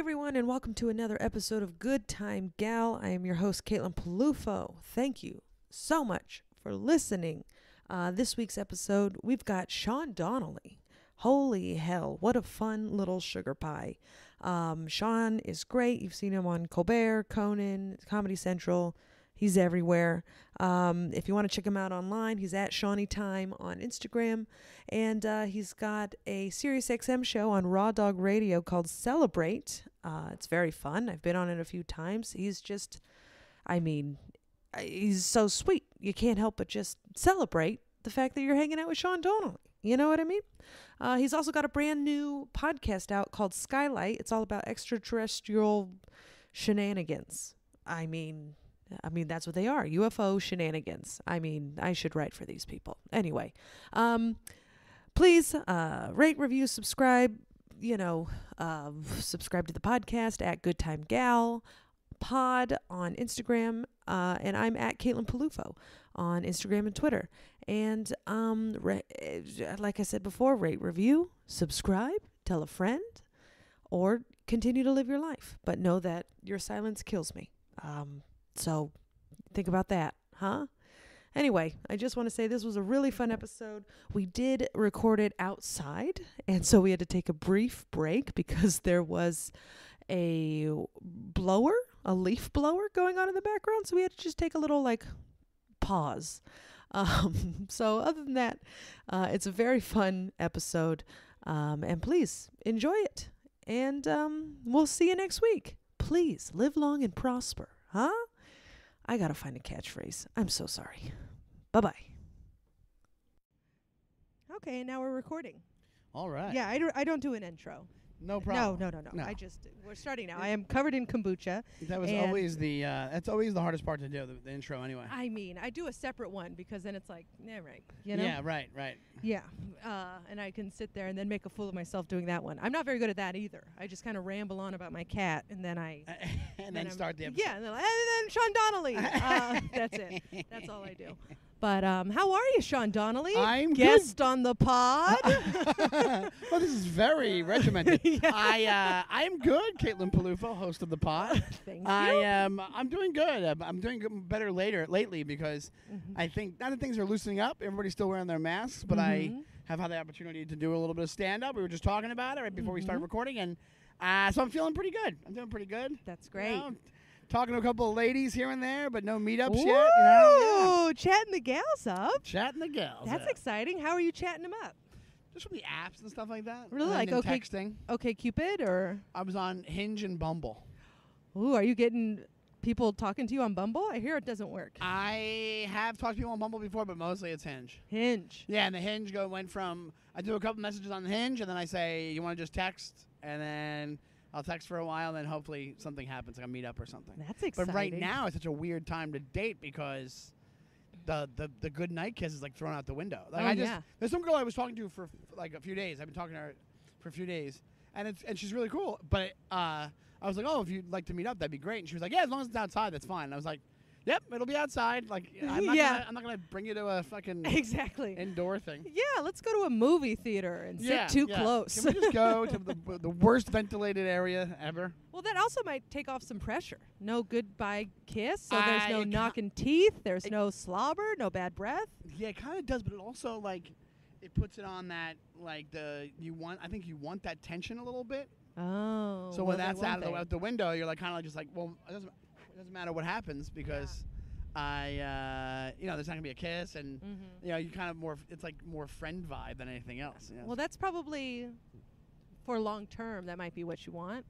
everyone, and welcome to another episode of Good Time Gal. I am your host, Caitlin Peluffo. Thank you so much for listening. Uh, this week's episode, we've got Sean Donnelly. Holy hell, what a fun little sugar pie. Um, Sean is great. You've seen him on Colbert, Conan, Comedy Central. He's everywhere. Um, if you want to check him out online, he's at Seany Time on Instagram. And uh, he's got a Sirius XM show on Raw Dog Radio called Celebrate. Uh, it's very fun. I've been on it a few times. He's just, I mean, he's so sweet. You can't help but just celebrate the fact that you're hanging out with Sean Donnelly. You know what I mean? Uh, he's also got a brand new podcast out called Skylight. It's all about extraterrestrial shenanigans. I mean, I mean that's what they are. UFO shenanigans. I mean, I should write for these people. Anyway, um, please uh, rate, review, subscribe. You know, uh, subscribe to the podcast at Good Time Gal Pod on Instagram, uh, and I'm at Caitlin Peluffo on Instagram and Twitter. And um, re- eh, like I said before, rate, review, subscribe, tell a friend, or continue to live your life. But know that your silence kills me. Um, so think about that, huh? Anyway, I just want to say this was a really fun episode. We did record it outside, and so we had to take a brief break because there was a blower, a leaf blower going on in the background. So we had to just take a little like pause. Um, so other than that, uh, it's a very fun episode, um, and please enjoy it. And um, we'll see you next week. Please live long and prosper, huh? I gotta find a catchphrase. I'm so sorry. Bye bye. Okay, and now we're recording. All right. Yeah, I, do, I don't do an intro. No problem. No, no, no, no, No. I just we're starting now. I am covered in kombucha. That was and- always the. Uh, that's always the hardest part to do. The, the intro, anyway. I mean, I do a separate one because then it's like, yeah, right, you know, Yeah. Right. Right. yeah, uh, and I can sit there and then make a fool of myself doing that one. I'm not very good at that either. I just kind of ramble on about my cat and then I and then I'm- start the episode. Yeah, and then, and then Sean Donnelly. uh, that's it. That's all I do. But um, how are you, Sean Donnelly? I'm good. guest on the pod. well, this is very regimented. Yeah. I uh, I'm good. Caitlin Peluffo, host of the pod. Thank I you. am. I'm doing good. I'm, I'm doing good, better later lately because Mm-hmm. I think now that things are loosening up, everybody's still wearing their masks, but I Mhm. have had the opportunity to do a little bit of stand up. We were just talking about it right before we started Mhm. recording, and uh, so I'm feeling pretty good. I'm doing pretty good. That's you great. know, talking to a couple of ladies here and there, but no meetups yet. You know? Ooh, chatting the gals up. Chatting the gals. That's yeah. exciting. How are you chatting them up? Just from the apps and stuff like that. Really? Like, okay- texting. OkCupid, or I was on Hinge and Bumble. ooh, are you getting people talking to you on Bumble? I hear it doesn't work. I have talked to people on Bumble before, but mostly it's Hinge. Hinge. Yeah, and the Hinge go went from I do a couple messages on the Hinge, and then I say you want to just text, and then I'll text for a while, and then hopefully something happens, like a meetup or something. That's exciting. But right now it's such a weird time to date because the the, the good night kiss is like thrown out the window. Like Oh, I just yeah. there's some girl I was talking to for, for like a few days. I've been talking to her for a few days, and it's and she's really cool. But uh, I was like, oh, if you'd like to meet up, that'd be great. And she was like, yeah, as long as it's outside, that's fine. And I was like, yep, it'll be outside. Like I'm not Yeah. gonna, I'm not gonna bring you to a fucking exactly. indoor thing. yeah, let's go to a movie theater and yeah, sit too yeah. close. Can we just go to the the worst ventilated area ever? well, that also might take off some pressure. No goodbye kiss, so there's I no knocking teeth. There's I- no slobber, no bad breath. Yeah, it kind of does, but it also like it puts it on that like the you want. I think you want that tension a little bit. Oh. so when then that's one out of the, out the window, you're like kind of like just like, well, it doesn't it doesn't matter what happens because I uh, you know there's not gonna be a kiss and Mhm. you know you kind of more it's like more friend vibe than anything else. Well, that's probably for long term. That might be what you want,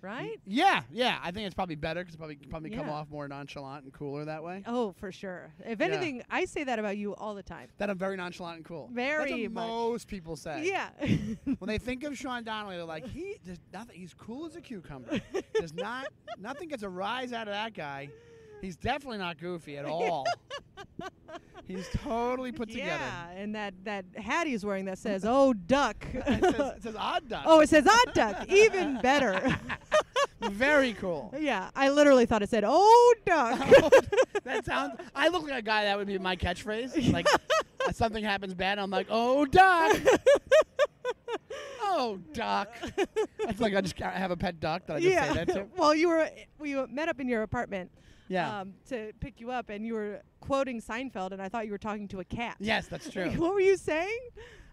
right? yeah, yeah. I think it's probably better because probably probably come off more nonchalant and cooler that way. Oh, for sure. If Yeah. anything, I say that about you all the time. That I'm very nonchalant and cool. Very That's what much. most people say. Yeah. when they think of Sean Donnelly, they're like, he does nothing. He's cool as a cucumber. does not nothing gets a rise out of that guy. He's definitely not goofy at all. He's totally put together. Yeah, and that that hat he's wearing that says "Oh duck." It says, it says odd duck. oh, it says "Odd duck." Even better. Very cool. yeah, I literally thought it said "Oh duck." that sounds. I look like a guy that would be my catchphrase. Like something happens bad, I'm like, oh duck. oh Oh, duck. That's like I just I have a pet duck that I just yeah. say that to. well, you were we met up in your apartment. Yeah. Um, to pick you up, and you were quoting Seinfeld, and I thought you were talking to a cat. yes, that's true. what were you saying?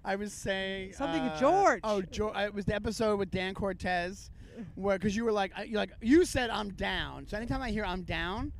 I was saying Something uh, George. Oh, George! It was the episode with Dan Cortese, where because you were like, you like you said I'm down. So anytime I hear I'm down,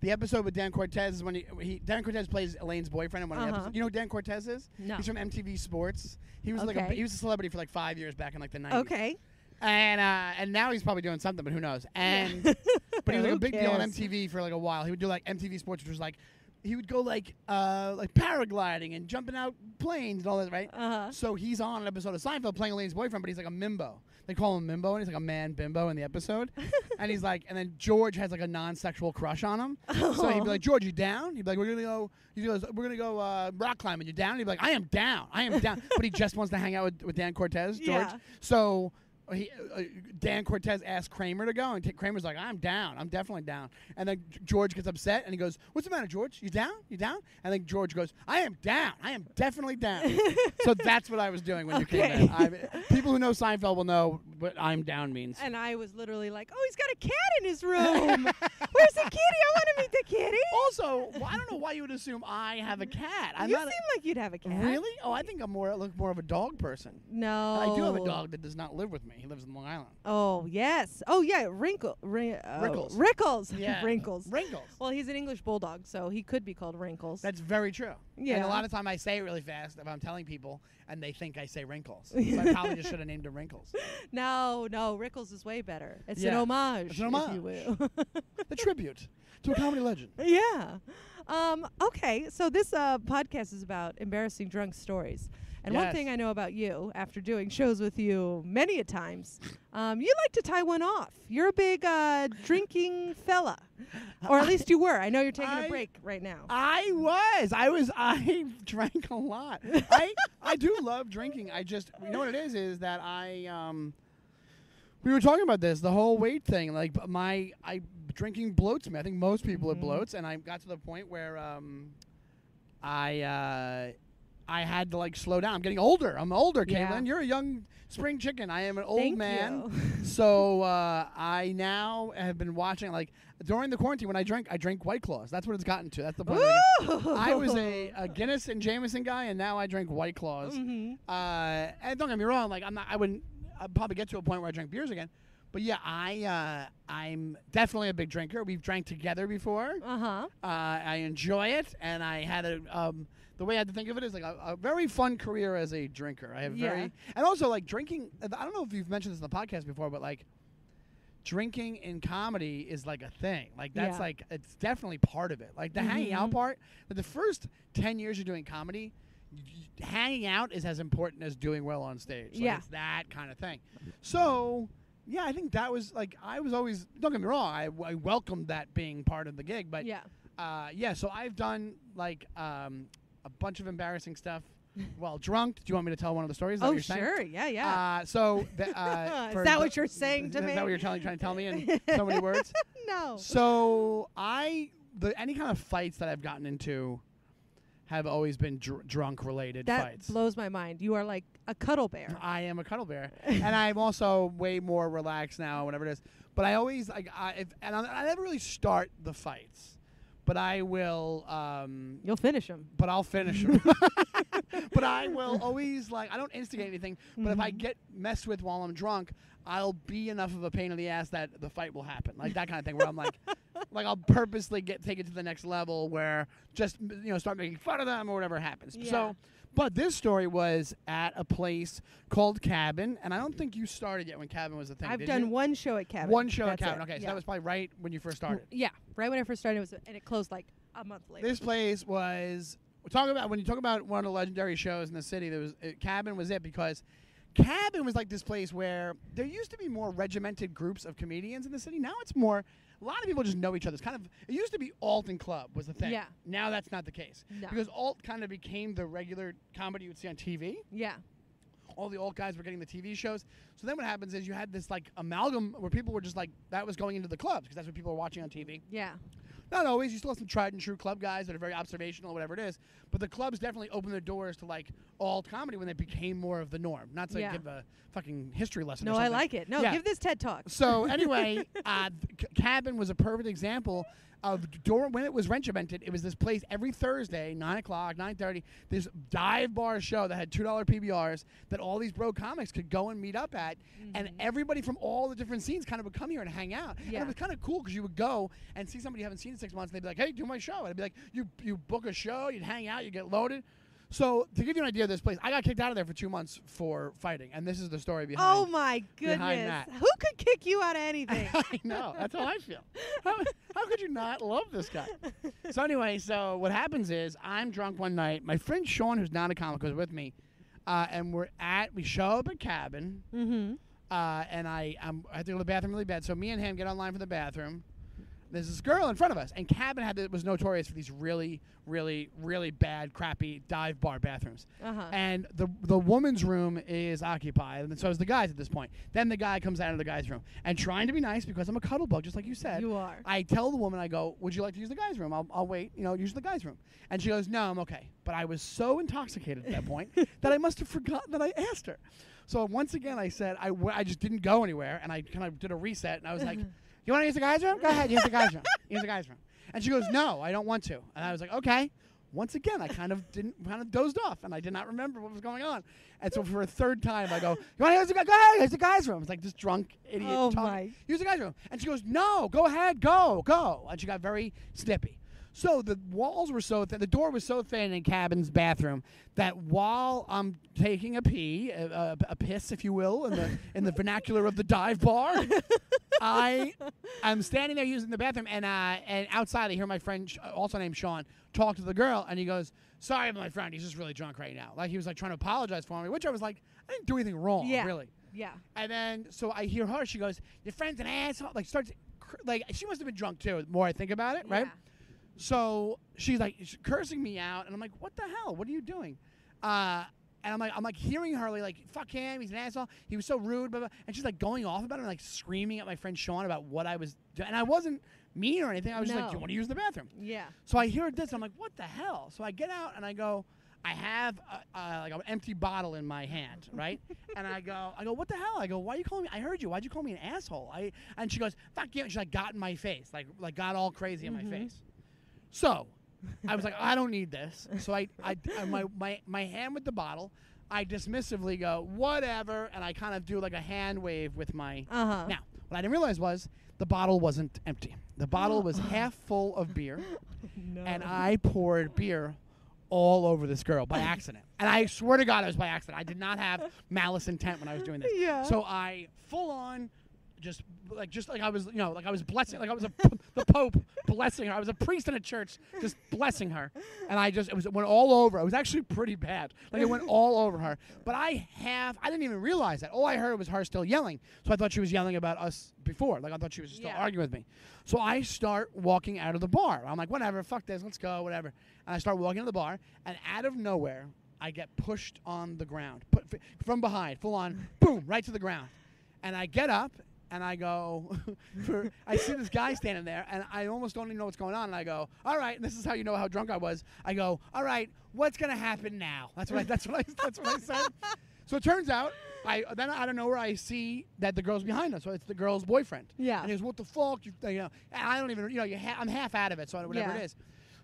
the episode with Dan Cortese is when he, he Dan Cortese plays Elaine's boyfriend in one of the Uh-huh. episodes. You know who Dan Cortese is? No. He's from MTV Sports. He was like a, Okay. he was a celebrity for like five years back in like the 90s. Okay. And uh, and now he's probably doing something, but who knows? And but he was like Who a big deal on cares? MTV for like a while. He would do like MTV Sports, which was like he would go like uh like paragliding and jumping out planes and all that, right? Uh-huh. So he's on an episode of Seinfeld playing Elaine's boyfriend, but he's like a mimbo. They call him Mimbo, and he's like a man bimbo in the episode. and he's like, and then George has like a non-sexual crush on him. So he'd be like, George, you down? He'd be like, we're gonna go. He goes, we're gonna go uh, rock climbing. You down? He'd be like, I am down. I am down. but he just wants to hang out with, with Dan Cortese, George. Yeah. So. He, uh, Dan Cortese asked Kramer to go, and T- Kramer's like, "I'm down. I'm definitely down." And then George gets upset, and he goes, "What's the matter, George? You down? You down?" And then George goes, "I am down. I am definitely down." so that's what I was doing when you came in. I, people who know Seinfeld will know what "I'm down" means. And I was literally like, "Oh, he's got a cat in his room. Where's the kitty? I want to meet the kitty." Also, well, I don't know why you would assume I have a cat. I'm you not seem a- like you'd have a cat. really. Oh, I think I'm more I look more of a dog person. No. I do have a dog that does not live with me. He lives in Long Island. Oh yes. Oh yeah. Wrinkle. Ri- oh, Wrinkles. Wrinkles. Yeah. Wrinkles. Wrinkles. Well, he's an English bulldog, so he could be called Wrinkles. That's very true. And a lot of time I say it really fast if I'm telling people, and they think I say wrinkles. so I probably just should have named it wrinkles. no, no. Wrinkles is way better. It's Yeah. an homage. It's an if you will. The tribute to a comedy legend. yeah. Um, okay. So this uh, podcast is about embarrassing drunk stories. And one thing I know about you, after doing shows with you many a times, um, you like to tie one off. You're a big uh, drinking fella, or at least you were. I know you're taking I- a break right now. I was. I was. I drank a lot. I I do love drinking. I just you know what it is is that I um. We were talking about this, the whole weight thing. Like my, I drinking bloats me. I think most people it Mhm. bloats, and I got to the point where um, I uh, I had to like slow down. I'm getting older. I'm older, Yeah. Caitlin. You're a young spring chicken. I am an old Thank man. so uh, I now have been watching like during the quarantine when I drink, I drink White Claws. That's what it's gotten to. That's the point. Ooh. I was a, a Guinness and Jameson guy, and now I drink White Claws. Mhm. Uh, and don't get me wrong, like I'm not, I wouldn't, I'd probably get to a point where I drink beers again. But yeah, I uh, I'm definitely a big drinker. We've drank together before. Uh-huh. Uh, I enjoy it, and I had a um, the way I had to think of it is like a, a very fun career as a drinker. I have Yeah. very and also like drinking. I don't know if you've mentioned this in the podcast before, but like drinking in comedy is like a thing. Like that's Yeah. like it's definitely part of it. Like the hanging out Mhm. part. But the first ten years you're doing comedy, hanging out is as important as doing well on stage. Like, Yeah. it's that kind of thing. So. Yeah, I think that was like I was always. Don't get me wrong. I, I welcomed that being part of the gig, but yeah. uh, yeah, so I've done like um, a bunch of embarrassing stuff while drunk. Do you want me to tell one of the stories? Oh, you're saying? sure. Yeah, yeah. Uh, so, the, uh, Is that what you're saying to me? is that what you're telling, trying to tell me in so many words? no. So I, the any kind of fights that I've gotten into, have always been dr- drunk related That fights. blows my mind. You are like a cuddle bear. I am a cuddle bear, and I'm also way more relaxed now, whatever it is. But I always like, I, if, and I, I never really start the fights, but I will. Um, You'll finish them. but I'll finish them. but I will always like I don't instigate anything. But if I Mhm. get messed with while I'm drunk, I'll be enough of a pain in the ass that the fight will happen. Like that kind of thing where I'm like, like I'll purposely get take it to the next level where just you know start making fun of them or whatever happens. Yeah. So. But this story was at a place called Kabin, and I don't think you started yet when Kabin was a thing. I've did done you? one show at Kabin. one show That's at Kabin. it. Okay, so yeah. that was probably right when you first started. Yeah, right when I first started, it was, and it closed like a month later. This place was talk about when you talk about one of the legendary shows in the city. There was uh, Kabin was it because Kabin was like this place where there used to be more regimented groups of comedians in the city. Now it's more a lot of people just know each other. It's kind of it used to be alt and Club was the thing. Yeah. Now that's not the case No. because Alt kind of became the regular comedy you would see on TV. yeah, All the alt guys were getting the TV shows. So then what happens is you had this like amalgam where people were just like that was going into the clubs because that's what people were watching on TV. yeah, Not always. You still have some tried and true club guys that are very observational, whatever it is. But the clubs definitely opened their doors to like all comedy when they became more of the norm. Not to Yeah. give a fucking history lesson. or No, I like it. No, Yeah. give this TED talk. So anyway, uh, Kabin was a perfect example of during when it was regimented. It was this place every Thursday, nine o'clock, nine thirty. This dive bar show that had two dollar PBRs that all these bro comics could go and meet up at, and mm-hmm. everybody from all the different scenes kind of would come here and hang out. And it was kind of cool because you would go and see somebody you haven't seen in six months, and they'd be like, "Hey, do my show." And I'd be like, "You you book a show, you'd hang out, you get loaded." So to give you an idea of this place, I got kicked out of there for two months for fighting, and this is the story behind. Oh my goodness! that. Who could kick you out of anything? I know. That's how I feel. How, how could you not love this guy? So anyway, so what happens is I'm drunk one night. My friend Sean, who's not a comic, was with me, uh, and we're at we show up at Kabin, mm-hmm. uh, and I um, I had to go to the bathroom really bad. So me and him get online for the bathroom. There's this girl in front of us, and Kabin had was notorious for these really, really, really bad, crappy dive bar bathrooms. Uh-huh. And the the woman's room is occupied, and so is the guys at this point. Then the guy comes out of the guy's room, and trying to be nice because I'm a cuddle bug, just like you said. You are. I tell the woman, I go, "Would you like to use the guy's room? I'll, I'll wait. You know, use the guy's room." And she goes, "No, I'm okay." But I was so intoxicated at that point that I must have forgotten that I asked her. So once again, I said I, w- I just didn't go anywhere, and I kind of did a reset, and I was like, "You want to use the guy's room? Go ahead, use the guy's room. Use the guy's room." And she goes, "No, I don't want to." And I was like, "Okay." Once again, I kind of didn't kind of dozed off, and I did not remember what was going on. And so for a third time, I go, "You want to use the guy? Go ahead, use the guy's room." It's like this drunk idiot. Oh, talking. my. Use the guy's room. And she goes, No, go ahead, go, go. And she got very snippy. So the walls were so thin, the door was so thin in Kabin's bathroom that while I'm taking a pee, a, a, a piss, if you will, in the in the vernacular of the dive bar, I I'm standing there using the bathroom, and uh, and outside I hear my friend, also named Sean, talk to the girl, and he goes, "Sorry, my friend, he's just really drunk right now." Like he was like trying to apologize for me, which I was like, I didn't do anything wrong, Yeah. really. Yeah. And then so I hear her. She goes, "Your friend's an asshole." Like starts, cr- like she must have been drunk too. The more I think about it, right? So she's like she's cursing me out, and I'm like, "What the hell? What are you doing?" Uh, and I'm like, I'm like hearing her like, "Fuck him, he's an asshole. He was so rude." Blah, blah. And she's like going off about it, and like screaming at my friend Sean about what I was doing. And I wasn't mean or anything. I was just like, "Do you want to use the bathroom?" Yeah. So I hear this. I'm like, what the hell? So I get out and I go, I have a, like an empty bottle in my hand, right? and I go, I go, what the hell? I go, why are you calling me? I heard you. Why'd you call me an asshole? I and she goes, fuck you. And she like got in my face, like like got all crazy in my face. So I was like, I don't need this. So I, I, my, my my hand with the bottle. I dismissively go, whatever, and I kind of do like a hand wave with my Uh huh. now, what I didn't realize was the bottle wasn't empty. The bottle was half full of beer, No. and I poured beer all over this girl by accident. And I swear to God, it was by accident. I did not have malice intent when I was doing this. Yeah. So I full on. Just like, just like I was, you know, like I was blessing, like I was a, p- the Pope blessing her. I was a priest in a church, just blessing her, and I just, it was, it went all over. It was actually pretty bad. Like it went all over her. But I have, I didn't even realize that. All I heard was her still yelling. So I thought she was yelling about us before. Like I thought she was still Yeah. arguing with me. So I start walking out of the bar. I'm like, whatever, fuck this, let's go, whatever. And I start walking to the bar, and out of nowhere, I get pushed on the ground, put f- from behind, full on, boom, right to the ground. And I get up and I go, for, I see this guy standing there, and I almost don't even know what's going on. And I go, all right, and this is how you know how drunk I was. I go, all right, what's gonna happen now? That's what I, that's what I, that's what I said. So it turns out, I then I don't know where I see that the girl's behind us. So it's the girl's boyfriend. Yeah. And he goes, "What the fuck?" You, you know, I don't even, you know, you ha- I'm half out of it, so whatever Yeah. it is.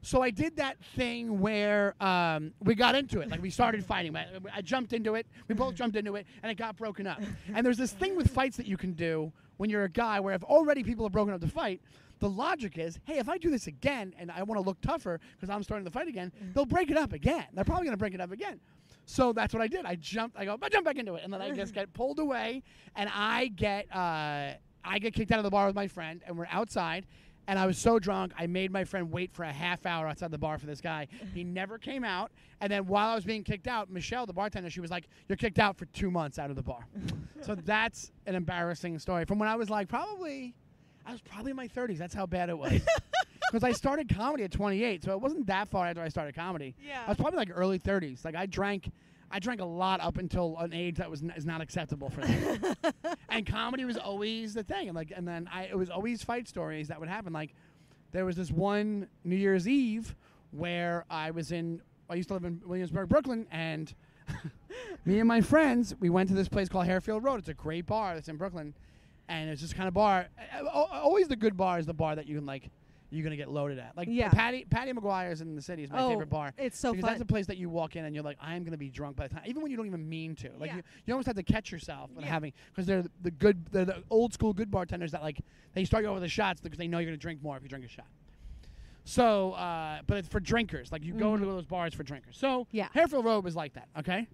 So I did that thing where um, we got into it, like we started fighting. I, I jumped into it. We both jumped into it, and it got broken up. And there's this thing with fights that you can do when you're a guy, where if already people have broken up the fight. The logic is, hey, if I do this again and I want to look tougher because I'm starting the fight again, they'll break it up again. They're probably going to break it up again. So that's what I did. I jumped. I go, I jump back into it, and then I just get pulled away, and I get uh, I get kicked out of the bar with my friend, and we're outside. And I was so drunk, I made my friend wait for a half hour outside the bar for this guy. He never came out. And then while I was being kicked out, Michelle, the bartender, she was like, "You're kicked out for two months out of the bar." so that's an embarrassing story from when I was like probably, I was probably in my 30s. That's how bad it was. Because I started comedy at 28, so it wasn't that far after I started comedy. Yeah. I was probably like early 30s. Like I drank, I drank a lot up until an age that was n- is not acceptable for me. and comedy was always the thing. And like, and then I it was always fight stories that would happen. Like, there was this one New Year's Eve where I was in. I used to live in Williamsburg, Brooklyn, and me and my friends we went to this place called Harefield Road. It's a great bar that's in Brooklyn, and it's this kind of bar. Always the good bar is the bar that you can like. You're gonna get loaded at. Like Yeah. Patty Paddy Maguire's in the city is my oh, favorite bar. It's so because fun. that's a place that you walk in and you're like, I am gonna be drunk by the time, even when you don't even mean to. Like Yeah. you, you almost have to catch yourself and Yeah. having because they're the- good, they're the old school good bartenders that like they start you over the shots because they know you're gonna drink more if you drink a shot. So, uh, but it's for drinkers. Like you go Mhm. to those bars for drinkers. So Yeah. Harefield Road was like that. Okay.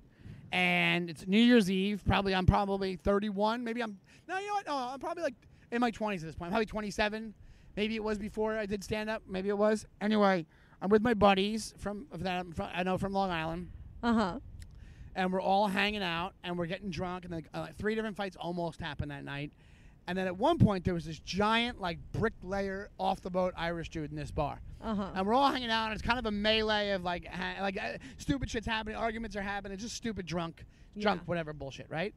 And it's New Year's Eve. Probably I'm probably 31. Maybe I'm no. You know what? No, I'm probably like in my 20s at this point. I'm probably 27. Maybe it was before I did stand up. Maybe it was. Anyway, I'm with my buddies from that I know from Long Island, Uh huh. and we're all hanging out and we're getting drunk. And then uh, three different fights almost happened that night. And then at one point there was this giant like bricklayer off the boat Irish dude in this bar. Uh huh. And we're all hanging out, and it's kind of a melee of like, ha- like uh, stupid shit's happening, arguments are happening, it's just stupid drunk, drunk, Yeah. whatever bullshit, right?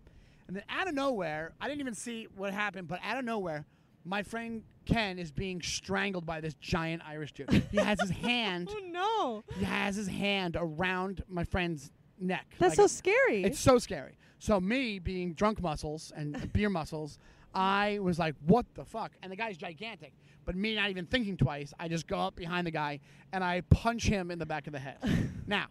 And then out of nowhere, I didn't even see what happened, but out of nowhere, my friend Ken is being strangled by this giant Irish dude. He has his hand, Oh no. he has his hand around my friend's neck. That's Like, so scary. it's so scary. So me being drunk muscles and beer muscles, I was like, "What the fuck?" And the guy's gigantic, but me not even thinking twice, I just go up behind the guy and I punch him in the back of the head. now,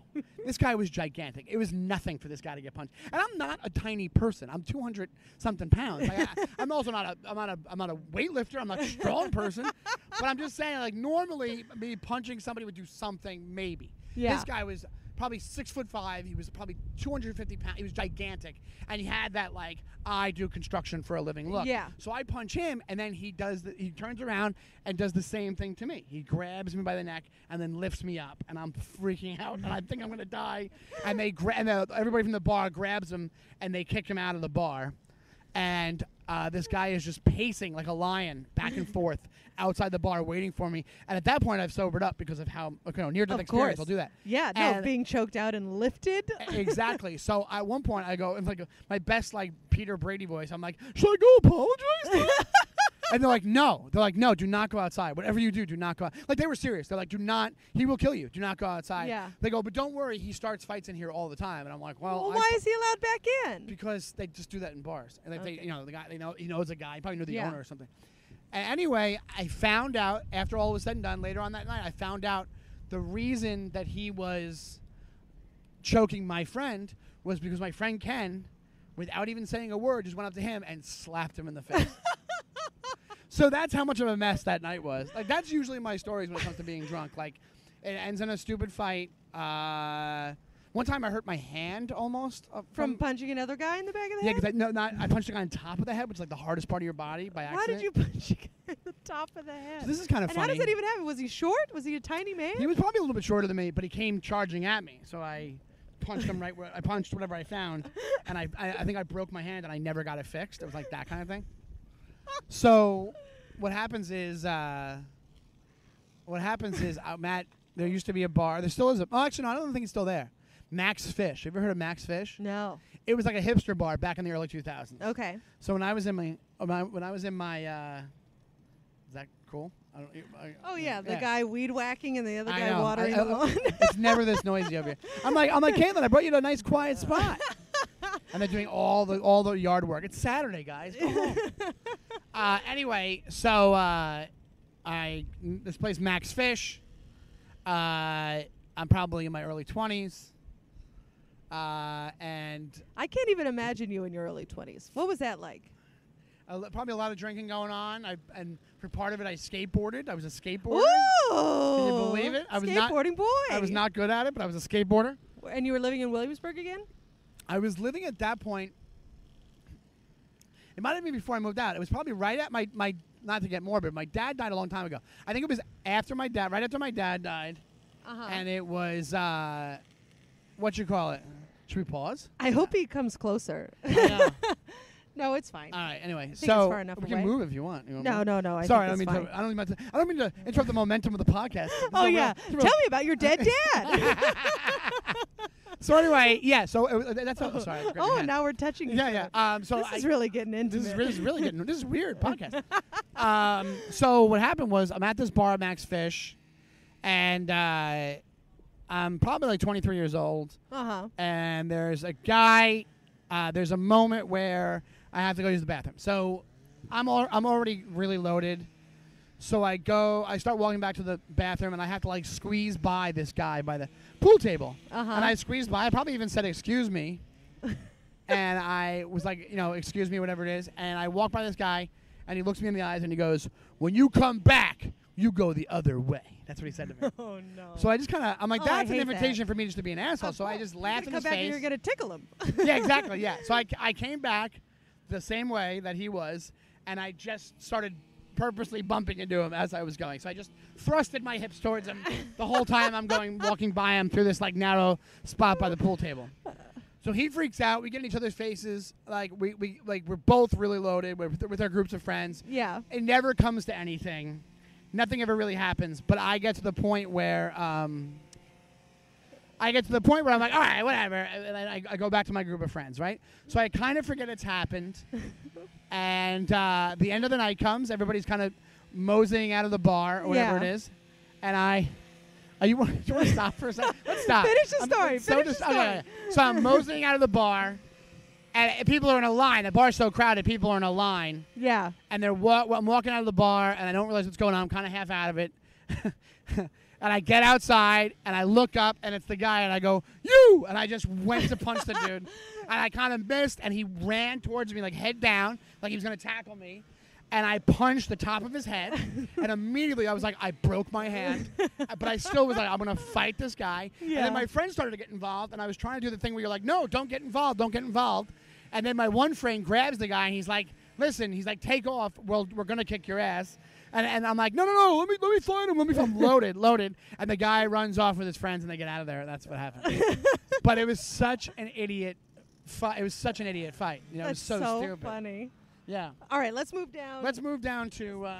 this guy was gigantic. It was nothing for this guy to get punched, and I'm not a tiny person. I'm 200 something pounds. Like, I, I'm also not a I'm not a I'm not a weightlifter. I'm not a strong person, but I'm just saying, like normally, me punching somebody would do something maybe. Yeah. This guy was probably six foot five. He was probably 250 pounds. He was gigantic, and he had that like I do construction for a living look. Yeah. So I punch him, and then he does. The, he turns around and does the same thing to me. He grabs me by the neck and then lifts me up, and I'm freaking out, and I think I'm gonna die. And they gra- and the, everybody from the bar grabs him, and they kick him out of the bar. And uh, this guy is just pacing like a lion back and forth outside the bar, waiting for me. And at that point, I've sobered up because of how you know, near-death Of experience. course. I'll do that. yeah. No, and- being choked out and lifted. exactly. So at one point, I go in like my best like Peter Brady voice. I'm like, should I go apologize? to him?" and they're like, no. They're like, no. Do not go outside. Whatever you do, do not go. Out. Like they were serious. They're like, do not. He will kill you. Do not go outside. Yeah. They go, but don't worry. He starts fights in here all the time. And I'm like, well, well, I- why is he allowed back in? because they just do that in bars. And if they, you know, the guy, they know, he knows a guy. He probably knew the Yeah. owner or something. And anyway, I found out after all was said and done later on that night, I found out the reason that he was choking my friend was because my friend Ken, without even saying a word, just went up to him and slapped him in the face. so that's how much of a mess that night was. Like that's usually my stories when it comes to being drunk. Like it ends in a stupid fight. Uh, one time I hurt my hand almost uh, From punching another guy in the back of the yeah, head. Yeah, because I, no, not I punched a guy on top of the head, which is like the hardest part of your body by accident. Why did you punch a guy at the top of the head? So this is kind of and funny. how does that even happen? Was he short? Was he a tiny man? he was probably a little bit shorter than me, but he came charging at me, so I punched him right where I punched whatever I found, and I, I I think I broke my hand and I never got it fixed. It was like that kind of thing. So, what happens is, uh, what happens is, uh, Matt. There used to be a bar. There still is a. Oh, actually, no. I don't think it's still there. Max Fish. Have you ever heard of Max Fish? no. It was like a hipster bar back in the early 2000s. Okay. So when I was in my, when I was in my, uh, is that cool? I don't, I, Oh yeah, the guy weed whacking and the other I guy know. watering the lawn. it's never this noisy over here. I'm like, I'm like, Caitlin, I brought you to a nice quiet spot. and they're doing all the all the yard work. It's Saturday, guys. Uh, anyway, so uh, I this place Max Fish. Uh, I'm probably in my early 20s. Uh, and I can't even imagine you in your early twenties. What was that like? a, probably a lot of drinking going on. I, and for part of it, I skateboarded. I was a skateboarder. Ooh! Can you believe it? I was not- skateboarding boy. I was not good at it, but I was a skateboarder. And you were living in Williamsburg again? I was living at that point. It might have been before I moved out. It was probably right at my my not to get morbid. My dad died a long time ago. I think it was after my dad, right after my dad died, Uh-huh. and it was uh, what you call it. Should we pause? I hope he comes closer. No, it's fine. All right. Anyway, it's so far enough we away. can move if you want. You want to no, no, no. I Sorry, I don't mean it's to. I don't mean to. I don't mean to interrupt the momentum of the podcast. Oh a yeah, it's real- tell me about your dead dad. So anyway, yeah. So it, that's all. Sorry. Oh, now we're touching. Yeah, yeah. Um, so this I, is really getting into this is, this is really getting this is weird podcast. um, so what happened was I'm at this bar, at Max Fish, and uh, I'm probably like 23 years old, Uh huh. and there's a guy. Uh, there's a moment where I have to go use the bathroom. So I'm al- I'm already really loaded. So I go, I start walking back to the bathroom, and I have to like squeeze by this guy by the pool table. Uh-huh. And I squeezed by. I probably even said, "Excuse me," and I was like, you know, "Excuse me," whatever it is. And I walk by this guy, and he looks me in the eyes, and he goes, "When you come back, you go the other way." That's what he said to me. Oh no. so I just kind of, I'm like, Oh, I that's an hate invitation for me just to be an asshole. Of So I course. just You're laughed gonna in come his back face. and you're gonna tickle him. yeah, exactly. Yeah. So I, I came back the same way that he was, and I just started purposely bumping into him as I was going. So I just thrusted my hips towards him the whole time I'm going, walking by him through this like narrow spot by the pool table. So he freaks out. We get in each other's faces. Like we, we like we're both really loaded with, with our groups of friends. yeah. It never comes to anything. Nothing ever really happens. But I get to the point where um, I get to the point where I'm like, all right, whatever. And then I, I go back to my group of friends, right? So I kind of forget it's happened. and uh, the end of the night comes. Everybody's kind of moseying out of the bar or whatever Yeah. it is. And I. Are you, do you want to stop for a second? Let's stop. Finish the I'm story. so Finish the dis- okay, story. okay. So I'm moseying out of the bar, and people are in a line. The bar's so crowded, people are in a line Yeah. and they're wa- I'm walking out of the bar and I don't realize what's going on. I'm kind of half out of it. And I get outside and I look up and it's the guy and I go, "You!" and I just went to punch the dude. And I kind of missed and he ran towards me like head down, like he was going to tackle me. And I punched the top of his head, and immediately I was like, I broke my hand, but I still was like, I'm gonna fight this guy. And then my friends started to get involved, and I was trying to do the thing where you're like, no, don't get involved, don't get involved. And then my one friend grabs the guy, and he's like, listen, he's like, take off, well, we're gonna kick your ass. And, and I'm like, no, no, no, let me let me fight him, let me fight him. loaded, loaded. And the guy runs off with his friends, and they get out of there. That's what happened. but it was such an idiot. Fight. It was such an idiot fight. You know, That's it was so, so stupid. funny. Yeah. All right, let's move down. Let's move down to. Uh,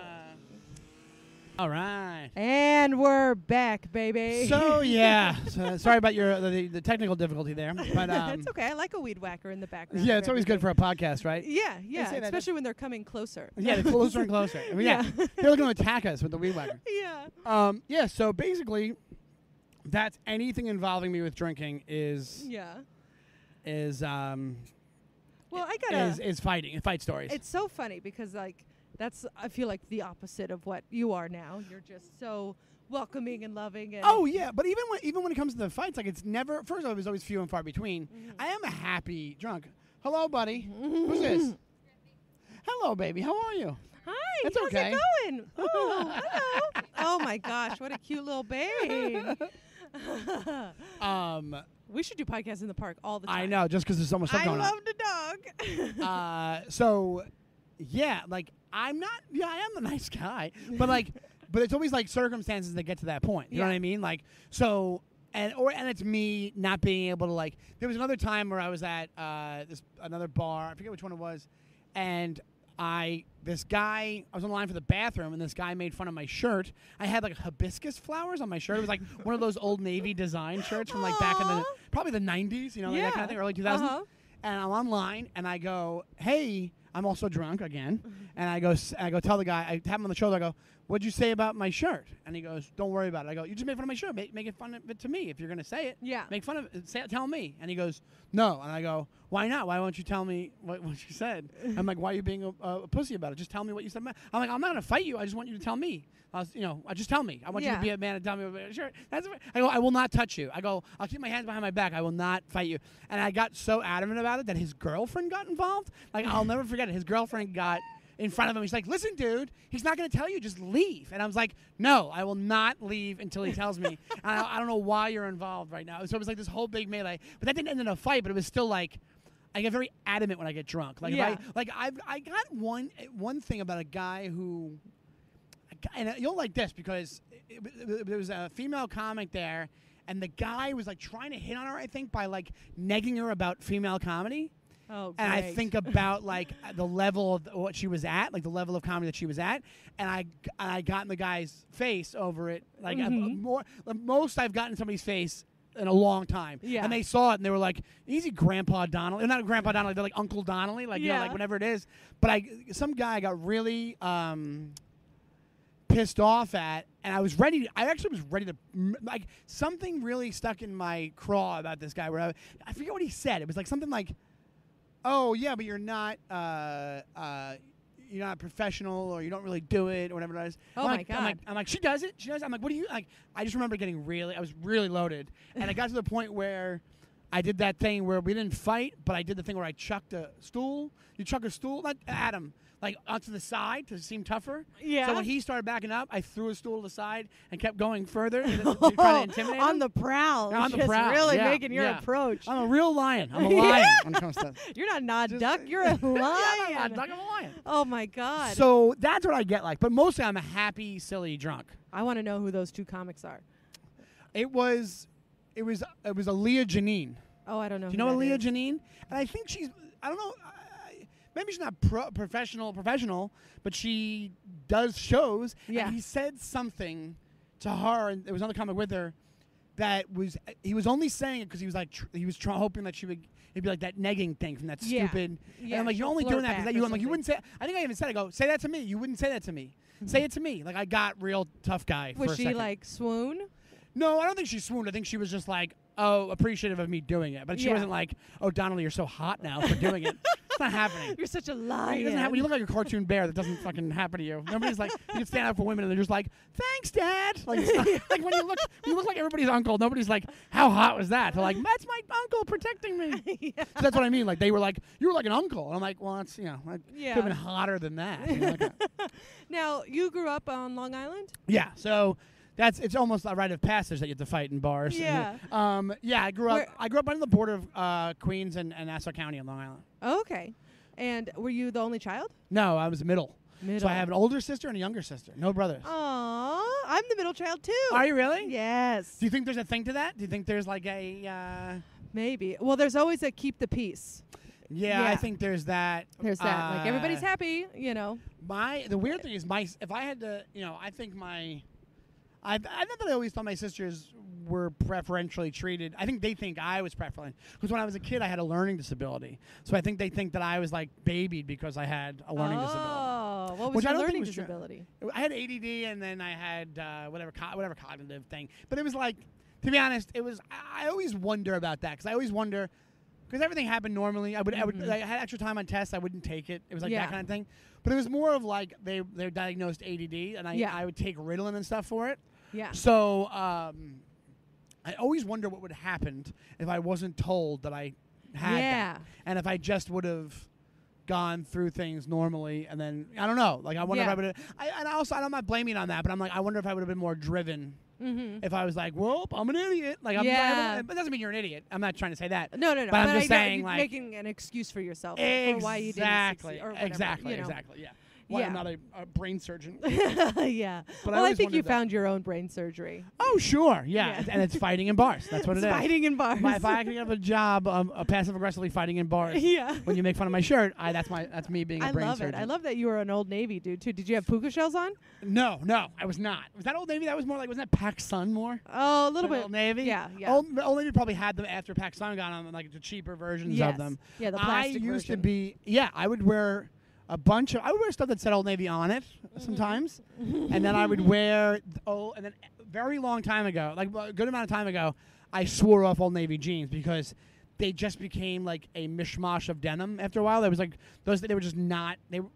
all right. and we're back, baby. So yeah, so, sorry about your the, the technical difficulty there, but um, it's okay. I like a weed whacker in the background. yeah, it's always good for a podcast, right? Yeah, yeah, especially when they're coming closer. Yeah, they're closer and closer. I mean, yeah, they're looking to attack us with the weed whacker. yeah. Um, yeah, so basically, that's anything involving me with drinking is Yeah. is um Well, I gotta. is is fighting, fight stories. It's so funny because like that's I feel like the opposite of what you are now. You're just so welcoming and loving and Oh yeah, but even when even when it comes to the fights, like it's never. First of all, it was always few and far between. Mm-hmm. I am a happy drunk. Hello, buddy. Who's this? Hello, baby. How are you? Hi, That's how's okay. it going? Oh, hello. oh my gosh, what a cute little babe. Um, we should do podcasts in the park all the time. I know, just because there's so much stuff I going love the dog. Uh, so yeah, like I'm not. Yeah, I am a nice guy, but like, but it's always like circumstances that get to that point. You know Yeah. what I mean? Like, so. And or and it's me not being able to like. There was another time where I was at uh, this another bar. I forget which one it was, and I this guy I was on line for the bathroom, and this guy made fun of my shirt. I had like hibiscus flowers on my shirt. It was like one of those old navy design shirts from like back in the Aw. probably the '90s. You know, like that kind Yeah. of thing, early 2000s Uh-huh. and I'm online and I go, "Hey, I'm also drunk again," Mm-hmm. and I go, I go tell the guy, I tap him on the shoulder, I go, "What'd you say about my shirt?" And he goes, "Don't worry about it." I go, "You just made fun of my shirt. Make, make it fun of it to me if you're gonna say it. Yeah. make fun of it. Say it, tell me." And he goes, "No," and I go, "Why not? Why won't you tell me what, what you said?" I'm like, "Why are you being a, a pussy about it? Just tell me what you said." I'm like, "I'm not gonna fight you. I just want you to tell me." I was, you know, I just tell me. I want you Yeah. to be a man and tell me about your shirt. That's what, I go. I will not touch you. I go. I'll keep my hands behind my back. I will not fight you. And I got so adamant about it that his girlfriend got involved. Like I'll never forget it. His girlfriend got in front of him. He's like, "Listen, dude, he's not going to tell you. Just leave." And I was like, "No, I will not leave until he tells me." and I, I don't know why you're involved right now. So it was like this whole big melee. But that didn't end in a fight. But it was still like. I get very adamant when I get drunk. Like, Yeah. I, like I've I got one one thing about a guy who and you'll like this because it, it- there was a female comic there, and the guy was like trying to hit on her. I think by like negging her about female comedy, Oh, and I think about like the level of what she was at, like the level of comedy that she was at, and I and I got in the guy's face over it. Like uh, Mhm. more, the most I've gotten in somebody's face in a long time. Yeah. And they saw it and they were like, "Easy, Grandpa Donnelly." Not Grandpa Donnelly. They're like Uncle Donnelly. Like you know, Yeah. like whatever it is. But I, some guy got really. Um, pissed off at and I was ready I actually was ready to like something really stuck in my craw about this guy where I, I forget what he said it was like something like oh yeah but you're not uh uh you're not professional or you don't really do it or whatever it is. Oh I'm my like, I'm like, God. I'm like, she does it. She does. it. I'm like, what do you like? I just remember getting really, I was really loaded, and I got to the point where I did that thing where we didn't fight, but I did the thing where I chucked a stool. You chuck a stool, not at him, like onto the side to seem tougher. Yeah. So when he started backing up, I threw a stool to the side and kept going further, to, to try to intimidate on him. the prowl. On the just prowl, Really yeah, making your yeah. approach. I'm a real lion. I'm a lion when it comes to You're not Nod Just- Duck. You're a lion. yeah, I'm not- I'm a lion. Oh my God. So that's what I get like, but mostly I'm a happy, silly drunk. I want to know who those two comics are. It was, it was, it was Aaliyah Janine. Oh, I don't know. Do you who know that Aaliyah is. Janine? And I think she's, I don't know, I- maybe she's not pro- professional, professional, but she does shows. Yeah. And he said something to her, and there was another comic with her that was, he was only saying it because he was like, tr- he was try- hoping that she would, it'd be like that negging thing from that Yeah. stupid. Yeah, and I'm like, you're only doing that because you, I'm like, you wouldn't say, I think I even said, I go, say that to me. You wouldn't say that to me. Say it to me. Like I got real tough guy. for Was she like swoon? No, I don't think she swooned. I think she was just like, oh, appreciative of me doing it. But she Yeah. wasn't like, oh, Donnelly, you're so hot now for doing it. it's not happening. You're such a It lion. doesn't happen. You look like a cartoon bear. That doesn't fucking happen to you. Nobody's like, you can stand up for women and they're just like, thanks, Dad. Like, not- like when you look, you look like everybody's uncle. Nobody's like, how hot was that? They're like, that's my uncle protecting me. yeah. So that's what I mean. Like they were like, you were like an uncle. And I'm like, well, it's you know, I could have been hotter than that. You know, like Now you grew up on Long Island. Yeah, so that's it's almost a rite of passage that you have to fight in bars. Yeah. Um. Yeah, I grew up. Where- I grew up on the border of uh, Queens and, and Nassau County in Long Island. Okay. And were you the only child? No, I was middle. Middle. So I have an older sister and a younger sister. No brothers. Aw, I'm the middle child too. Are you really? Yes. Do you think there's a thing to that? Do you think there's like a? Uh, Maybe. Well, there's always a keep the peace. yeah, I Yeah. think there's that. There's that. like everybody's Uh, happy, you know. My the weird thing is my if I had to you know I think my I I not that I always thought my sisters were preferentially treated. I think they think I was preferential because when I was a kid I had a learning disability, so I think they think that I was like babied because I had a learning disability. oh, what was Which I your think learning was true. disability? I had ADD and then I had uh, whatever co- whatever cognitive thing, but it was like to be honest, it was I I always wonder about that because I always wonder. Because everything happened normally, I would, I would, Mhm. I had extra time on tests. I wouldn't take it. It was like Yeah. that kind of thing. But it was more of like they they diagnosed ADD, and I Yeah. I would take Ritalin and stuff for it. Yeah. So um, I always wonder what would have happened if I wasn't told that I had yeah. that, and if I just would have gone through things normally, and then I don't know. Like I wonder Yeah. if I would. have I, and also I'm not blaming on that, but I'm like I wonder if I would have been more driven Mm-hmm. if I was like, well, I'm an idiot. Like I'm, Yeah. I'm, it doesn't mean you're an idiot. I'm not trying to say that. No, no, no. But I'm just I saying, like- making an excuse for yourself for why you didn't Exactly. succeed or whatever, exactly. you know. Exactly. Yeah. Why I'm not a, a brain surgeon. yeah. But I well, I, always think you that. found your own brain surgery. oh, sure. Yeah. Yeah. And it's fighting in bars. That's what It's it is. Fighting in bars. My, if I can have a job, um, uh, passive aggressively fighting in bars. yeah. when you make fun of my shirt, I that's my that's me being a I brain love surgeon. it. I love that you were an old Navy dude too. Did you have puka shells on? No, no, I was not. Was that Old Navy? That was more like wasn't that Pac Sun more? Oh, a little bit. Old Navy. Yeah, yeah. Old, Old Navy probably had them after Pac Sun got them, like the cheaper versions yes. of them. Yeah, the plastic I used to be yeah. I would wear a bunch of I would wear stuff that said Old Navy on it sometimes, and then I would wear oh, and then very long time ago, like a good amount of time ago, I swore off Old Navy jeans because they just became like a mishmash of denim after a while. There was like those they were just not they. Were,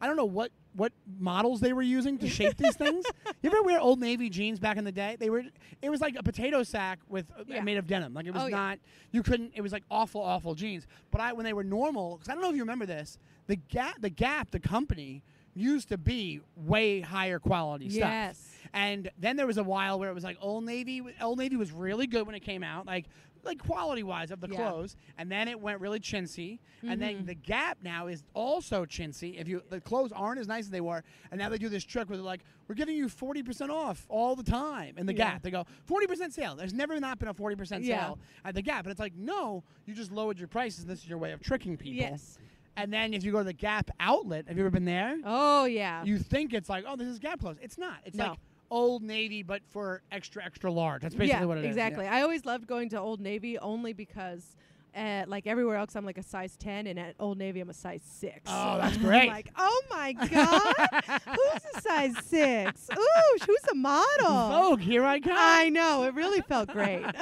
I don't know what what models they were using to shape these things. You ever wear Old Navy jeans back in the day? They were it was like a potato sack with uh, Yeah. made of denim. Like it was Oh, yeah. not you couldn't. It was like awful awful jeans. But I when they were normal because I don't know if you remember this. The Gap the Gap the company used to be way higher quality stuff. Yes. And then there was a while where it was like Old Navy. Old Navy was really good when it came out, like like quality wise of the Yeah. clothes. And then it went really chintzy. And then Mhm. the Gap now is also chintzy. If you the clothes aren't as nice as they were, and now they do this trick where they're like, "We're giving you forty percent off all the time." In the Yeah. Gap, they go forty percent sale. There's never not been a forty percent Yeah. sale at the Gap, and it's like, no, you just lowered your prices. and This is your way of tricking people. Yes. And then if you go to the Gap outlet, have you ever been there? Oh yeah. you think it's like, oh, this is Gap clothes. It's not. It's No. like Old Navy, but for extra extra large. That's basically yeah, what it is. exactly. I always loved going to Old Navy only because. Uh, like everywhere else, I'm like a size 10, and at Old Navy, I'm a size 6. Oh, that's I'm great. like, oh my God, who's a size 6? Ooh, who's a model? Vogue, here I come. I know, it really felt great.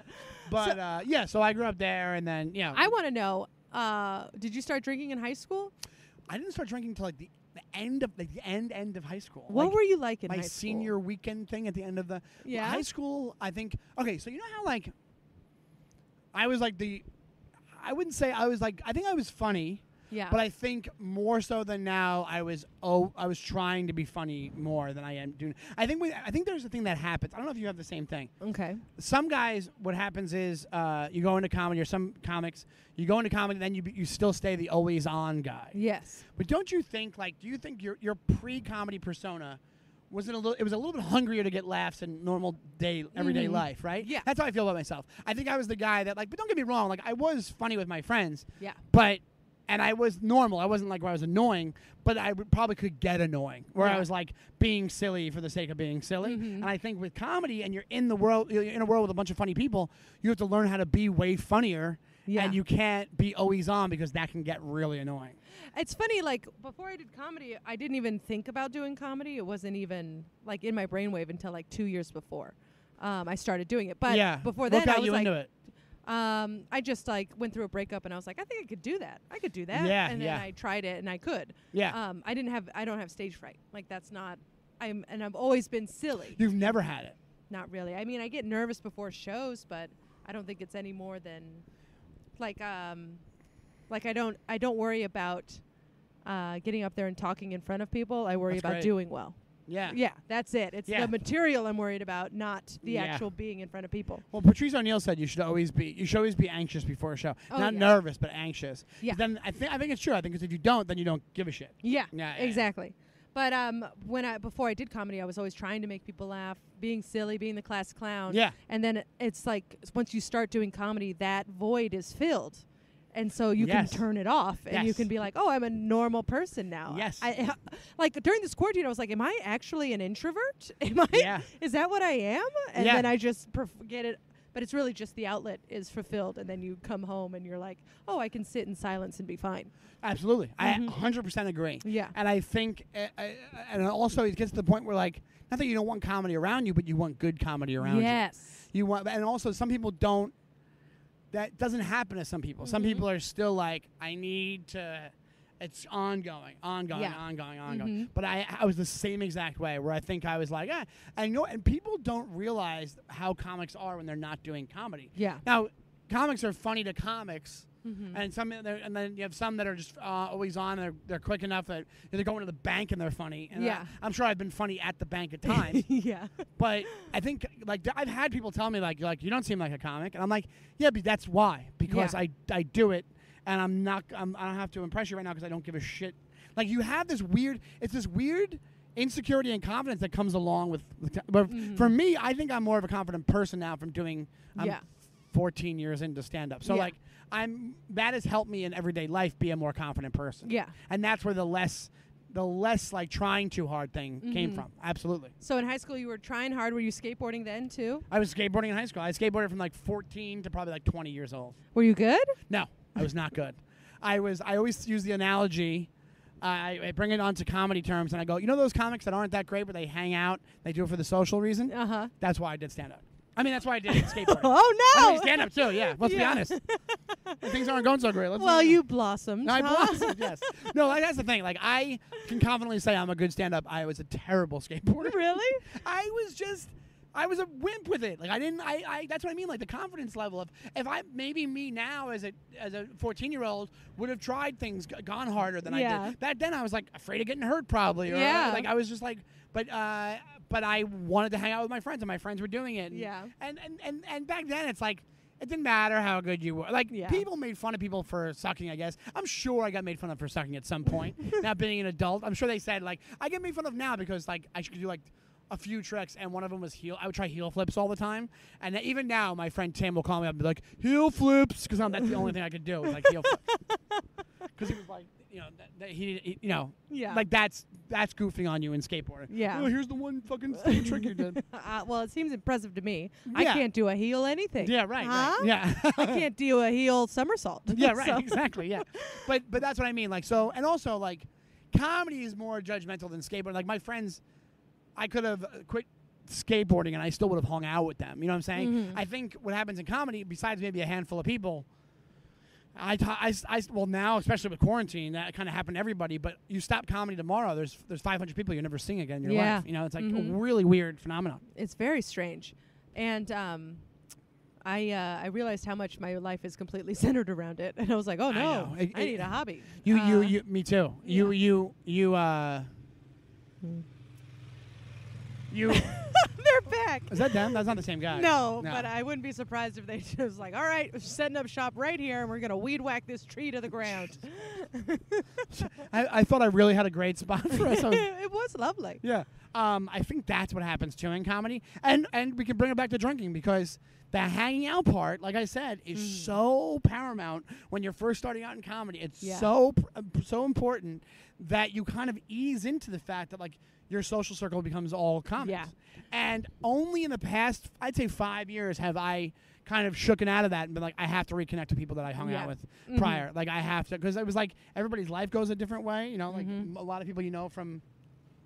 but uh, yeah, so I grew up there, and then yeah, I want to know uh, did you start drinking in high school? I didn't start drinking until like the, the end of like, the end end of high school. What Like, were you like in my high school? senior weekend thing at the end of the Yeah. high school? I think okay. So you know how like I was like the I wouldn't say I was like I think I was funny. Yeah. But I think more so than now, I was oh, I was trying to be funny more than I am doing. I think we, I think there's a thing that happens. I don't know if you have the same thing. okay. Some guys, what happens is uh, you go into comedy, or some comics, you go into comedy, then you you still stay the always on guy. Yes. But don't you think like do you think your your pre comedy persona was it a little it was a little bit hungrier to get laughs in normal day everyday Mhm. life, right? Yeah. That's how I feel about myself. I think I was the guy that like but don't get me wrong, like I was funny with my friends, Yeah. but and I was normal. I wasn't like where I was annoying, but I probably could get annoying, where I was like being silly for the sake of being silly. Mhm. And I think with comedy, and you're in the world, you're in a world with a bunch of funny people, you have to learn how to be way funnier. Yeah. And you can't be always on because that can get really annoying. It's funny, like before I did comedy, I didn't even think about doing comedy. It wasn't even like in my brainwave until like two years before um, I started doing it. But yeah. before then, I was you like, into it? Um, I just like went through a breakup and I was like, I think I could do that. I could do that. Yeah, And then yeah. I tried it and I could. Yeah. Um, I didn't have. I don't have stage fright. Like that's not. I'm and I've always been silly. You've never had it. Not really. I mean, I get nervous before shows, but I don't think it's any more than like um like I don't I don't worry about uh getting up there and talking in front of people. I worry That's about great. doing well. Yeah. Yeah, that's it. It's Yeah. the material I'm worried about, not the Yeah. actual being in front of people. Well, Patrice O'Neal said you should always be you should always be anxious before a show. Oh, Not yeah. nervous, but anxious. Yeah. Then I think I think it's true. I think 'cause if you don't, then you don't give a shit. Yeah, Yeah, yeah. exactly. But um, when I before I did comedy, I was always trying to make people laugh, being silly, being the class clown. Yeah. And then it's like s- once you start doing comedy, that void is filled, and so you Yes. can turn it off, and you can be like, "Oh, I'm a normal person now." Yes. I, like during this quarantine, I was like, "Am I actually an introvert? Am I? Yeah. Is that what I am?" And Yeah. then I just perf- get it. But it's really just the outlet is fulfilled, and then you come home and you're like, "Oh, I can sit in silence and be fine." Absolutely. Mhm. I 100% agree. Yeah. And I think, uh, uh, and also it gets to the point where like, not that you don't want comedy around you, but you want good comedy around you. yes. You want, and also some people don't. That doesn't happen to some people. Some Mhm. people are still like, I need to. It's ongoing, ongoing, Yeah. ongoing, ongoing. Mhm. But I, I was the same exact way, where I think I was like, ah, and you know, and people don't realize how comics are when they're not doing comedy. Yeah. Now, comics are funny to comics, Mhm. and some, and then you have some that are just uh, always on. They're they're quick enough that they're going to the bank and they're funny. And Yeah. I, am sure I've been funny at the bank at times, yeah. but I think like I've had people tell me like like you don't seem like a comic, and I'm like, yeah, but that's why because Yeah. I I do it, and I'm not I'm, I don't have to impress you right now because I don't give a shit. Like you have this weird, it's this weird insecurity and confidence that comes along with. but Mhm. for me, I think I'm more of a confident person now from doing. I'm Yeah. 14 years into stand up. So Yeah. like I'm that has helped me in everyday life be a more confident person. Yeah. And that's where the less the less like trying too hard thing came Mhm. from. Absolutely. So in high school, you were trying hard. Were you skateboarding then too? I was skateboarding in high school. I skateboarded from like 14 to probably like 20 years old. Were you good? No, I was not good. I was I always use the analogy I, I bring it onto comedy terms and I go, you know those comics that aren't that great but they hang out, they do it for the social reason? Uh huh. That's why I did stand up. I mean, that's why I did skateboarding. Oh I no! mean, stand up too, yeah. Let's be honest. Things aren't going so great. Let's well, you blossomed. No, I huh? blossomed, yes. No, like, that's the thing. Like, I can confidently say I'm a good stand up. I was a terrible skateboarder. really? I was just. I was a wimp with it. Like I didn't. I, I. That's what I mean. Like the confidence level of if I maybe me now as a as a 14 year old would have tried things, gone harder than I did. Back then I was like afraid of getting hurt probably. Or, Yeah. Like I was just like, but uh, but I wanted to hang out with my friends and my friends were doing it. And, Yeah. And and and and back then it's like. It didn't matter how good you were. Like Yeah. people made fun of people for sucking. I guess I'm sure I got made fun of for sucking at some point. now being an adult, I'm sure they said like I get made fun of now because like I should do like a few tricks, and one of them was heel. I would try heel flips all the time, and even now, my friend Tim will call me up and be like, "Heel flips," because that's the only thing I could do, was like heel flips. Because he was like, you know, that, that he, he- you know, Yeah. like that's that's goofing on you in skateboarding. Yeah. Oh, here's the one fucking stupid trick you did. uh, well, it seems impressive to me. I can't do a heel anything. Yeah, right, Huh? right. Yeah. I can't do a heel somersault. yeah, right. So- Exactly. Yeah. But but that's what I mean. Like so, and also like, comedy is more judgmental than skateboarding. Like my friends, I could have quit skateboarding and I still would have hung out with them. You know what I'm saying? Mhm. I think what happens in comedy, besides maybe a handful of people. I, I, I well now especially with quarantine that kind of happened to everybody but you stop comedy tomorrow there's there's 500 people you're never seeing again in your Yeah. life you know it's like Mhm. a really weird phenomenon it's very strange, and um, I uh, I realized how much my life is completely centered around it, and I was like, oh no. It- I it- need a hobby. you you Uh, you me too you yeah. you you uh Hmm. You They're back. Is that them? That's not the same guy. No, but I wouldn't be surprised if they just like, all right, we're setting up shop right here, and we're gonna weed whack this tree to the ground. I, I thought I really had a great spot for us. I was- it was lovely. yeah. Um, I think that's what happens too in comedy, and and we can bring it back to drinking because the hanging out part, like I said, is Mm. so paramount when you're first starting out in comedy. It's Yeah. so pr- uh, so important that you kind of ease into the fact that like your social circle becomes all comics. Yeah. And only in the past, I'd say five years, have I kind of shooken out of that and been like, I have to reconnect to people that I hung Yeah. out with Mhm. prior. Like I have to, because it was like everybody's life goes a different way. You know, like Mhm. m- a lot of people you know from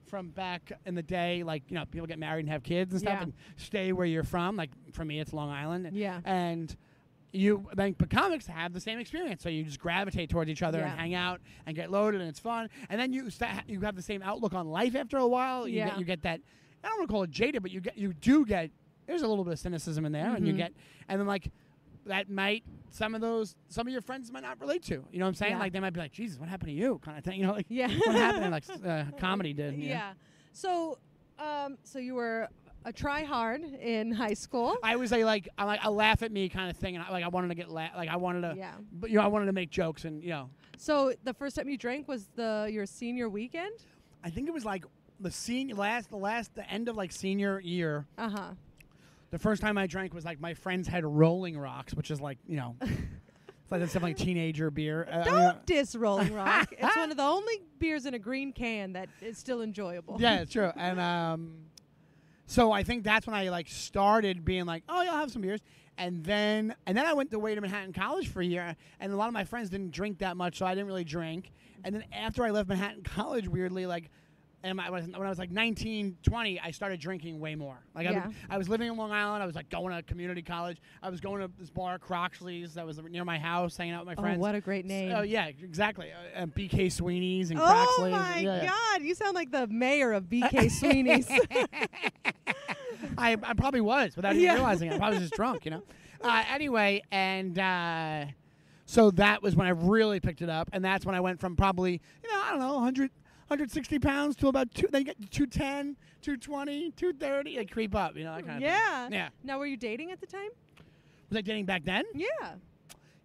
from back in the day, like you know, people get married and have kids and stuff, Yeah. and stay where you're from. Like for me, it's Long Island. Yeah. And you then but comics have the same experience, so you just gravitate towards each other and hang out and get loaded, and it's fun. And then you sta you have the same outlook on life after a while. You Yeah. get, you get that. I don't want to call it jaded, but you get you do get. There's a little bit of cynicism in there, and you Mhm. get and then like that might some of those some of your friends might not relate to. You know what I'm saying? Yeah. Like they might be like, Jesus, what happened to you? Kind of thing. You know, like Yeah. what happened? Like uh, comedy did. you know? Yeah. So, um, so you were a try hard in high school. I was a like I like a laugh at me kind of thing, and I, like I wanted to get la- like I wanted to, Yeah. but you know I wanted to make jokes, and you know So the first time you drank was the your senior weekend. I think it was like the senior last the last the end of like senior year. Uh huh. The first time I drank was like my friends had Rolling Rocks, which is like you know, it's like it's like teenager beer. Uh, I mean, Don't diss Rolling Rock. it's one of the only beers in a green can that is still enjoyable. yeah, it's true. And um, so I think that's when I like started being like, oh, yeah, I'll have some beers. And then and then I went away to Manhattan College for a year, and a lot of my friends didn't drink that much, so I didn't really drink. And then after I left Manhattan College, weirdly, like. And I was, when I was like 19, 20, I started drinking way more. Like I, Yeah. would, I was living in Long Island. I was like going to community college. I was going to this bar, Croxley's, that was near my house, hanging out with my friends. Oh, what a great name. Oh yeah, exactly. Uh, and BK Sweeney's and Oh Croxley's. my yeah, yeah. God! You sound like the mayor of BK Sweeney's. I, I probably was without even realizing it. I probably was just drunk, you know. Uh, anyway, and uh, so that was when I really picked it up, and that's when I went from probably you know I don't know 100, 160 pounds to about two. Then you get to 210, 220, 230. Like creep up, you know that kind of yeah. thing. Yeah. Now, were you dating at the time? Was I dating back then? Yeah.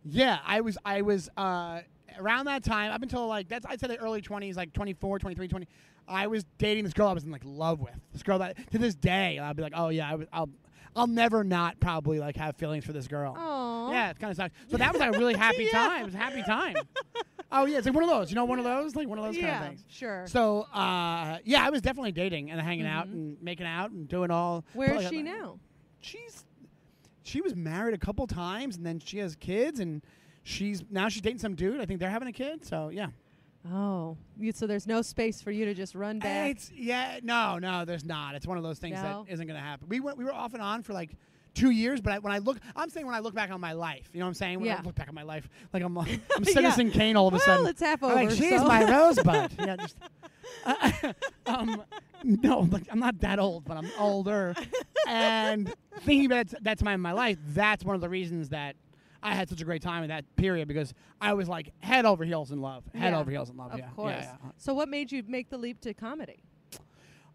Yeah, I was. I was uh, around that time up until like that's I'd say the early twenties, like 24, 23, 20. I was dating this girl I was in like love with. This girl that to this day I'll be like, oh yeah, I was, I'll I'll never not probably like have feelings for this girl. Oh. Yeah, it kind of sucks. So that was like a really happy Yeah. time. It was a happy time. oh yeah, it's like one of those. You know, one of those, like one of those yeah. kind of things. Sure. So uh, yeah, I was definitely dating and hanging out Mhm. and making out and doing all. Where is she now? she's she was married a couple times and then she has kids and she's now she's dating some dude. I think they're having a kid. So yeah, Oh, you, so there's no space for you to just run back. it's yeah no no there's not. It's one of those things No? that isn't going to happen. We went we were off and on for like. Two years, but I, when I look, I'm saying when I look back on my life, you know what I'm saying? When Yeah. I look back on my life, like I'm, I'm Yeah. Citizen Kane all of a well, sudden. it's half I'm over. like, she's so. my rosebud. yeah, just, um, no, like, I'm not that old, but I'm older. and thinking about that time in my life, that's one of the reasons that I had such a great time in that period because I was like head over heels in love, head Yeah, over heels in love. of yeah, course. Yeah, yeah. So, what made you make the leap to comedy?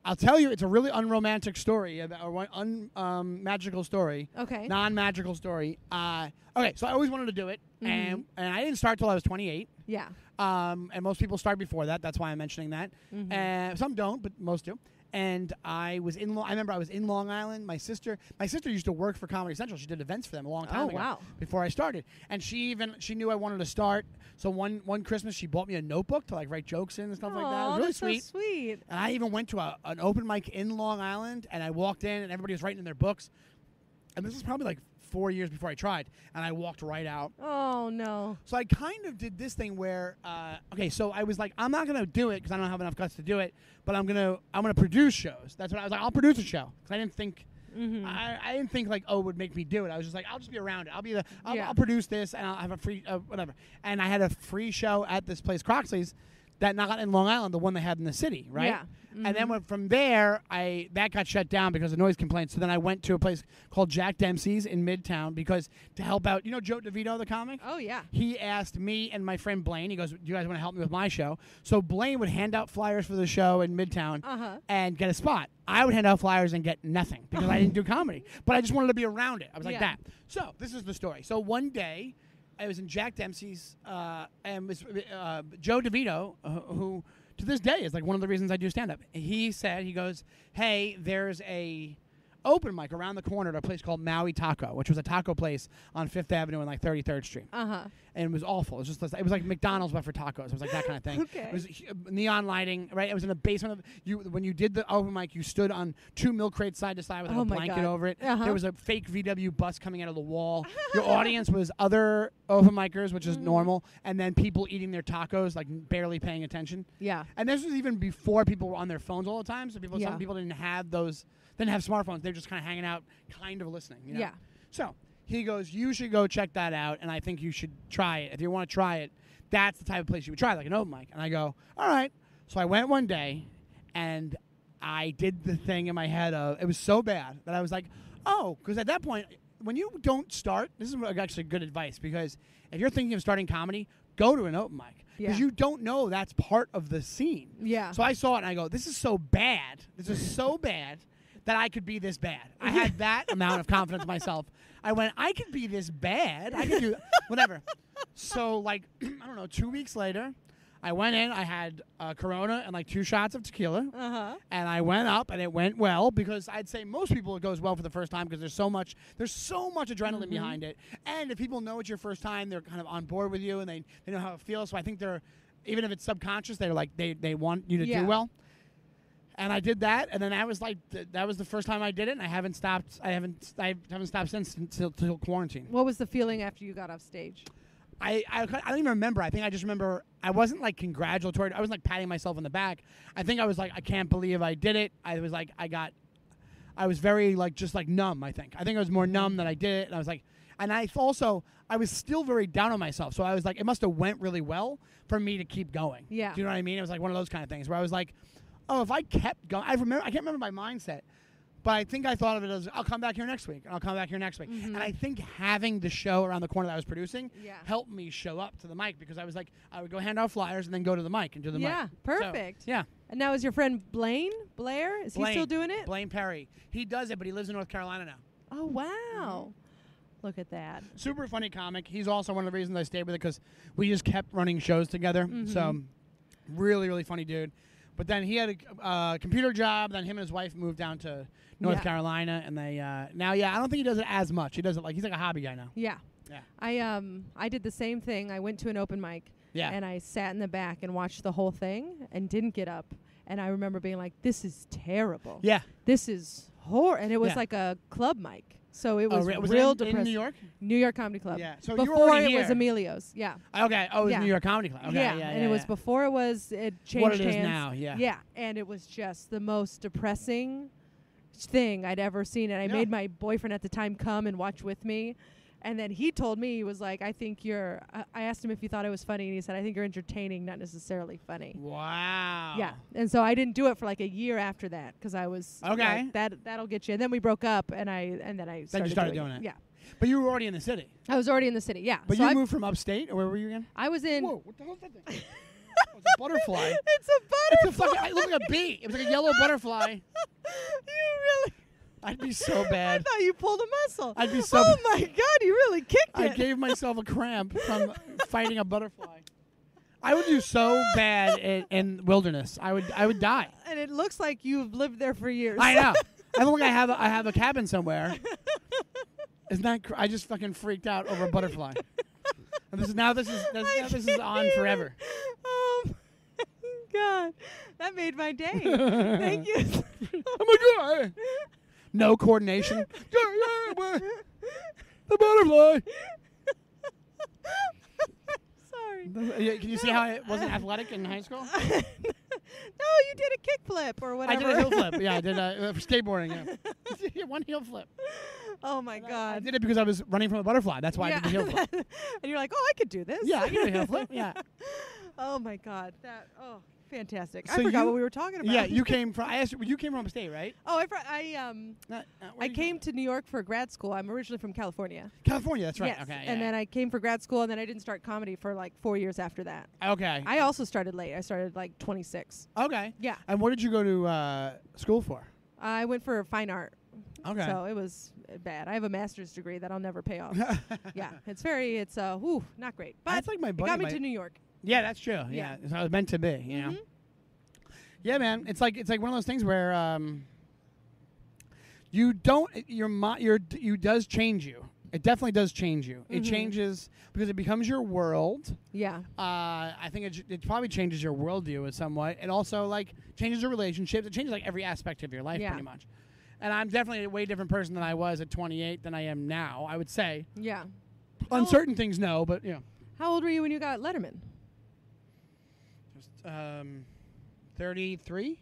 I'll tell you, it's a really unromantic story, or one un, um, magical story, Okay. non-magical story. Uh, okay, so I always wanted to do it, Mhm. and and I didn't start till I was 28. Yeah. Um, and most people start before that. That's why I'm mentioning that. Mhm. Uh, some don't, but most do. And I was in. Lo- I remember I was in Long Island. My sister, my sister used to work for Comedy Central. She did events for them a long time Oh, ago. wow. Before I started, and she even she knew I wanted to start. So one one Christmas, she bought me a notebook to like write jokes in and stuff like that. It was really sweet. So sweet. And I even went to a, an open mic in Long Island, and I walked in, and everybody was writing in their books. And this was probably like four years before I tried, and I walked right out. Oh no. So I kind of did this thing where, uh, okay, so I was like, I'm not gonna do it because I don't have enough guts to do it, but I'm gonna I'm gonna produce shows. That's what I was like. I'll produce a show because I didn't think. Mm-hmm. I, I didn't think like oh it would make me do it. I was just like I'll just be around it. I'll be the I'll, Yeah. I'll produce this and I'll have a free uh, whatever. And I had a free show at this place Croxley's, that not in Long Island, the one they had in the city, right? Yeah. And then Mhm. went from there, I that got shut down because of noise complaints. So then I went to a place called Jack Dempsey's in Midtown because to help out, you know Joe DeVito, the comic. Oh yeah. He asked me and my friend Blaine. He goes, "Do you guys want to help me with my show?" So Blaine would hand out flyers for the show in Midtown Uh huh. and get a spot. I would hand out flyers and get nothing because I didn't do comedy, but I just wanted to be around it. I was like Yeah. that. So this is the story. So one day, I was in Jack Dempsey's, uh, and was uh, Joe DeVito, uh, who to this day is like one of the reasons I do stand up. He said, he goes, "Hey, there's a." Open mic around the corner at a place called Maui Taco, which was a taco place on Fifth Avenue and like 33rd Street Uh huh. and it was awful. It was just it was like McDonald's but for tacos. It was like that kind of thing. Okay. It was neon lighting, right? It was in the basement of you. When you did the open mic, you stood on two milk crates side to side with like Oh a blanket God. over it. Uh-huh. There was a fake VW bus coming out of the wall. Your audience was other open micers, which is Mhm. normal, and then people eating their tacos, like barely paying attention. Yeah. And this was even before people were on their phones all the time. So people, Yeah. some people didn't have those, didn't have smartphones. They're just kind of hanging out, kind of listening. You know? Yeah. So he goes, You should go check that out, and I think you should try it. If you want to try it, that's the type of place you would try, like an open mic. And I go, All right. So I went one day, and I did the thing in my head of it was so bad that I was like, Oh, because at that point, when you don't start, this is actually good advice because if you're thinking of starting comedy, go to an open mic because Yeah. you don't know that's part of the scene. Yeah. So I saw it and I go, this is so bad. This is so bad that I could be this bad. I had that amount of confidence in myself. I went, I could be this bad. I could do whatever. So like, I don't know, two weeks later, I went in. I had a Corona and like two shots of tequila. uh huh. And I went up, and it went well because I'd say most people it goes well for the first time because there's so much there's so much adrenaline Mhm. behind it, and if people know it's your first time, they're kind of on board with you and they, they know how it feels. So I think they're even if it's subconscious, they're like they they want you to Yeah. do well. And I did that, and then that was like th- that was the first time I did it, and I haven't stopped. I haven't I haven't stopped since until, until quarantine. What was the feeling after you got off stage? I, I, I don't even remember. I think I just remember I wasn't like congratulatory. I was like patting myself on the back. I think I was like, I can't believe I did it. I was like, I got, I was very like just like numb. I think. I think I was more numb that I did it, and I was like, and I also I was still very down on myself. So I was like, it must have went really well for me to keep going. Yeah. Do you know what I mean? It was like one of those kind of things where I was like, oh, if I kept going, I remember. I can't remember my mindset. But I think I thought of it as I'll come back here next week, and I'll come back here next week. Mhm. And I think having the show around the corner that I was producing Yeah. helped me show up to the mic because I was like, I would go hand out flyers and then go to the mic and do the yeah. mic. Yeah, Perfect. yeah. And now is your friend Blaine Blair? Is he still doing it? Blaine Perry. He does it, but he lives in North Carolina now. Oh wow. Mm-hmm. Look at that. Super funny comic. He's also one of the reasons I stayed with it because we just kept running shows together. So, Mhm. really, really funny dude. But then he had a uh, computer job. Then him and his wife moved down to North Yeah. Carolina, and they uh, now, yeah, I don't think he does it as much. He does it like he's like a hobby guy now. Yeah. Yeah. I um I did the same thing. I went to an open mic Yeah. and I sat in the back and watched the whole thing and didn't get up. And I remember being like, "This is terrible. yeah. This is horror." And it was Yeah. like a club mic, so it Oh, was, re- was real it in, in depressing. New York? New York Comedy Club. Yeah. So you were before it was here. Emilio's. Yeah. Okay. Oh, it was Yeah. New York Comedy Club. Okay. yeah. Yeah. and yeah, it was before it was it changed what it is hands. now. Yeah. Yeah, and it was just the most depressing thing I'd ever seen. And I made my boyfriend at the time come and watch with me. And then he told me he was like, "I think you're." I I asked him if he thought it was funny, and he said, "I think you're entertaining, not necessarily funny." Wow. Yeah, and so I didn't do it for like a year after that because I was like, Okay. that that'll get you. And then we broke up, and I and then I started, Then you started doing, doing it. Yeah, But you were already in the city. I was already in the city. Yeah, But so you I, moved from upstate, or where were you again? I was in. Whoa! What the hell's that thing? oh, it's a butterfly. It's a butterfly. It's a fucking. It looked like a bee. It was like a yellow butterfly. you really. I'd be so bad. I thought you pulled a muscle. I'd be so. oh my god, you really kicked I it. gave myself a cramp from fighting a butterfly. I would do so bad in, in wilderness. I would I would die. And it looks like you've lived there for years. I know. I like I have a, I have a cabin somewhere. Isn't that? Cr- I just fucking freaked out over a butterfly. And this is now this is this, now this is on forever. Oh my god, that made my day. Thank you. Oh my god! No coordination. Yeah, yeah, what? the butterfly. Sorry. Can you see how I wasn't athletic in high school? no, you did a kickflip or whatever. I did a heel flip. Yeah, I did uh, uh, skateboarding. Yeah. yeah, one heel flip. oh my god. I god. did it because I was running from a butterfly. That's why I did the heel flip. and you're like, oh, I could do this. Yeah, I can do a heel flip. Yeah. oh my god. That. Oh, fantastic. I forgot you- what we were talking about. Yeah, you came from. I asked you. You came from upstate, right? Oh, I, I um. Not, uh, I came to New York for grad school. I'm originally from California. California. That's right. Yes. Okay. And then I came for grad school, and then I didn't start comedy for like four years after that. okay. I also started late. I started like 26. okay. Yeah. And what did you go to uh, school for? I went for fine art. Okay. So it was bad. I have a master's degree that I'll never pay off. yeah. It's very, it's, uh, whew, not great. But it's like my it buddy. got me my- to New York. Yeah, that's true. Yeah, Yeah. it's how it was meant to be. You know. Mhm. Yeah, man. It's like it's like one of those things where um, you don't your your you does change you. It definitely does change you. It Mhm. changes because it becomes your world. Yeah. Uh, I think it, it probably changes your worldview somewhat. It also like changes your relationships. It changes like every aspect of your life Yeah. pretty much. And I'm definitely a way different person than I was at 28 than I am now. I would say Yeah. on old- certain things, no, but you know, How old were you when you got Letterman? Just um, 33.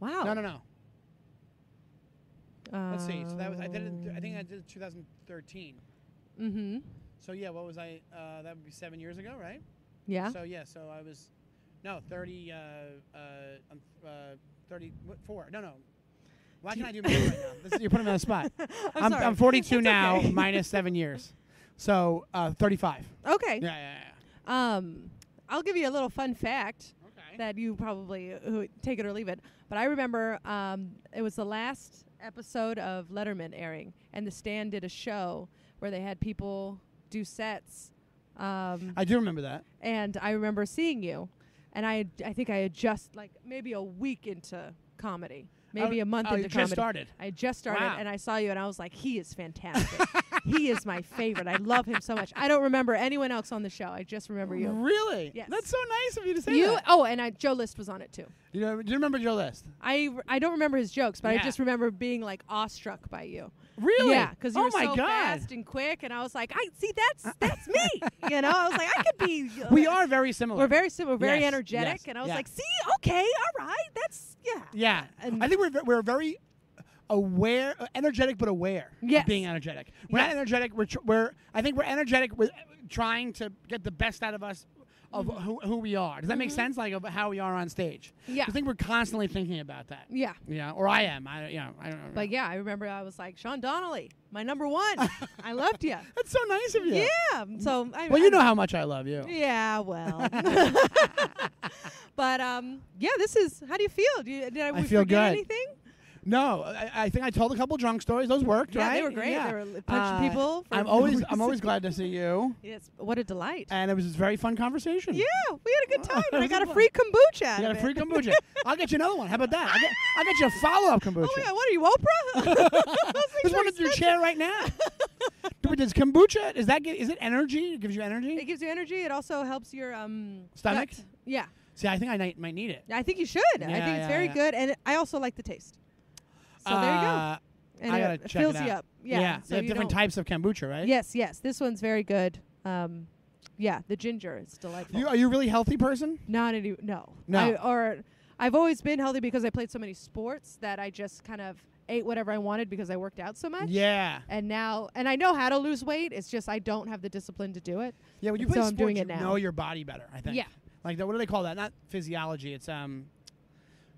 Wow. No, no, no. Let's see. So that was I did it. I think I did it 2013. Mm-hmm. So yeah, what was I? Uh, that would be seven years ago, right? Yeah. So yeah, so I was, no, 30, uh, uh, um, uh, 34. No, no. Why can't I do math right now? This is, you're putting me on the spot. I'm, I'm, sorry. I'm 42 It's now, okay. minus seven years. So uh, 35. Okay. Yeah, yeah, yeah. Um, I'll give you a little fun fact Okay. that you probably uh, take it or leave it. But I remember um, it was the last episode of Letterman airing, and the Stand did a show where they had people do sets. Um, I do remember that. and I remember seeing you, and I I think I had just like maybe a week into comedy, maybe Oh, a month oh, into comedy. just started. I just started, Wow. and I saw you, and I was like, he is fantastic. he is my favorite. I love him so much. I don't remember anyone else on the show. I just remember you. Really? Yes. That's so nice of you to say You that. oh, and I, Joe List was on it too. You know, do you remember Joe List? I I don't remember his jokes, but Yeah. I just remember being like awestruck by you. Really? Yeah, because you oh were my so God. fast and quick, and I was like, I see that's that's me. You know, I was like, I could be. uh, We are very similar. We're very similar, very Yes, energetic, yes, and I was yeah. like, see, okay, all right, that's yeah. Yeah, And- I think we're ve- we're very aware, energetic, but aware Yes. of being energetic. We're not energetic. We're tr- we're I think we're energetic with trying to get the best out of us of Mm-hmm. who, who we are. Does that make sense? Like of how we are on stage. Yeah. I think we're constantly thinking about that. Yeah. Yeah, or I am. I you know I don't know. But yeah, I remember I was like, Sean Donnelly, my number one. I loved you. that's so nice of you. Yeah. So I Well, you know how much I love you. Yeah, well. but um, yeah, this is. How do you feel? Do you, did I, we feel good. anything? No, I, I think I told a couple drunk stories. Those worked, right? Yeah, right? they were great. Yeah. They were li- punching Uh, people. For I'm no always I'm always glad to see you, Yes, what a delight. and it was a very fun conversation. yeah, we had a good time. and I got a free kombucha. out You got of a free kombucha. I'll get you another one. How about that? I'll get, I'll get you a follow up kombucha. Oh yeah, what are you, Oprah? Those things There's are one in your expensive. chair right now. Does kombucha is that gi- is it energy? It gives you energy. It energy. gives you energy. It also helps your um Stomach? gut. Yeah, See, I think I might, might need it. I think you should. I Yeah, think it's yeah, very yeah. good, and I also like the taste. So there you go. Uh, And I gotta it check fills it you up. Yeah. they so have you different don't- types of kombucha, right? Yes, yes. This one's very good. Um, yeah, the ginger is delightful. You, are you a really healthy person? Not any. No. No. I, or I've always been healthy because I played so many sports that I just kind of ate whatever I wanted because I worked out so much. Yeah. And now, and I know how to lose weight. It's just I don't have the discipline to do it. Yeah. When you So play I'm sports, doing you it now. know your body better. I think. Yeah. Like the, what do they call that? Not physiology. It's um.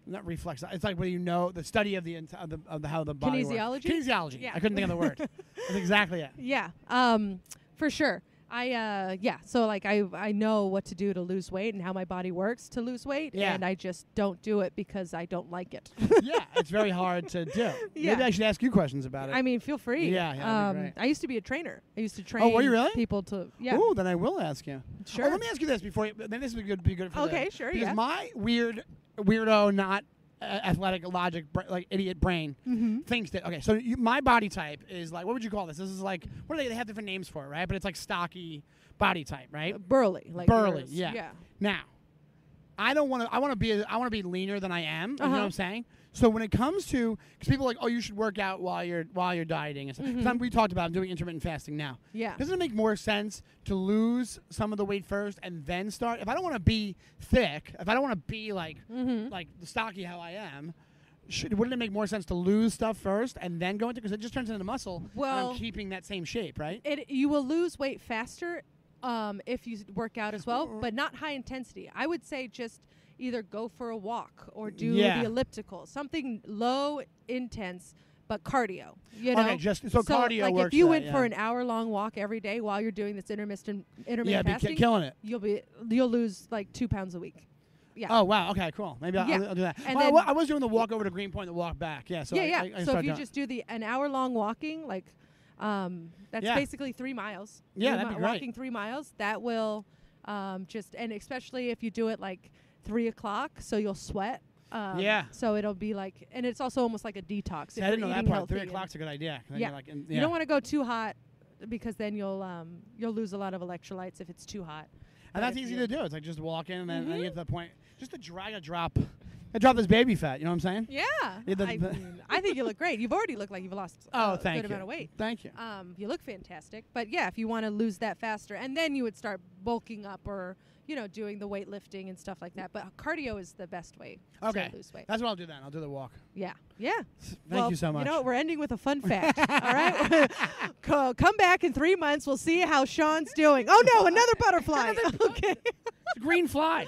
Not reflex. It's like when you know the study of the of the, of the how the body works. Kinesiology? Kinesiology. Yeah. I couldn't think of the word. That's exactly it. Yeah. Um, for sure. I uh yeah, so like I I know what to do to lose weight and how my body works to lose weight Yeah. and I just don't do it because I don't like it. yeah, it's very hard to do. Yeah. Maybe I should ask you questions about it. I mean, feel free. Yeah, yeah, um. I used to be a trainer. I used to train Oh, were you really? people to Yeah. Oh, then I will ask you. Sure. Oh, let me ask you this before. You, then this would be good. Be good for the- Okay, sure, Because yeah. my weird, weirdo, not uh, athletic, logic, br- like idiot brain mm-hmm. thinks that. Okay, so you, my body type is like, what would you call this? This is like, what are they? They have different names for it, right? But it's like stocky body type, right? burly, like Burly, yours. yeah. Yeah. Now, I don't want to. I want to be. I want to be leaner than I am. You know Uh-huh. what I'm saying? So when it comes to, because people are like, oh, you should work out while you're while you're dieting and stuff. 'Cause Mhm. We talked about. I'm doing intermittent fasting now. Yeah. Doesn't it make more sense to lose some of the weight first and then start? If I don't want to be thick, if I don't want to be like Mhm. like stocky how I am, should, wouldn't it make more sense to lose stuff first and then go into because it just turns into muscle? Well- I'm keeping that same shape, right? It you will lose weight faster um, if you work out as well, but not high intensity. I would say just either go for a walk or do Yeah. the elliptical, something low intense but cardio. You know, okay, just so, cardio like works. if you for went that, for an hour long walk every day while you're doing this intermittent yeah, intermittent be ki- fasting, killing it. you'll be you'll lose like two pounds a week. Yeah. Oh wow, okay, cool. Maybe I'll, Yeah. I'll, do that. And Well, I then- wa- I was doing the walk over to Greenpoint, the walk back. Yeah, so yeah, I, yeah. I, I so if you doing- just do the an hour long walking, like um, that's Yeah. basically three miles. Yeah, Three that'd be great. Walking three miles, that will um, just and especially if you do it like three o'clock, so you'll sweat. Um, Yeah. So it'll be like, and it's also almost like a detox. See, I didn't know that part. Three o'clock's a good idea. Yeah. like, in, You don't want to go too hot because then you'll um, you'll lose a lot of electrolytes if it's too hot. But and that's easy to do. It's like just walk in and then, then you get to the point. Just to drag a drop. I drop this baby fat. You know what I'm saying? Yeah. Yeah, the- I, mean, I think you look great. You've already looked like you've lost Oh, a thank good you. amount of weight. Thank you. Um, you look fantastic. But yeah, if you want to lose that faster, and then you would start bulking up or you know doing the weightlifting and stuff like that. But cardio is the best way Okay. to lose weight. That's what I'll do then. I'll do the walk. Yeah, yeah. Thank well, you so much. You know what? We're ending with a fun fact. all right, Co- come back in three months. We'll see how Sean's doing. Oh no, another butterfly. okay. It's a green fly.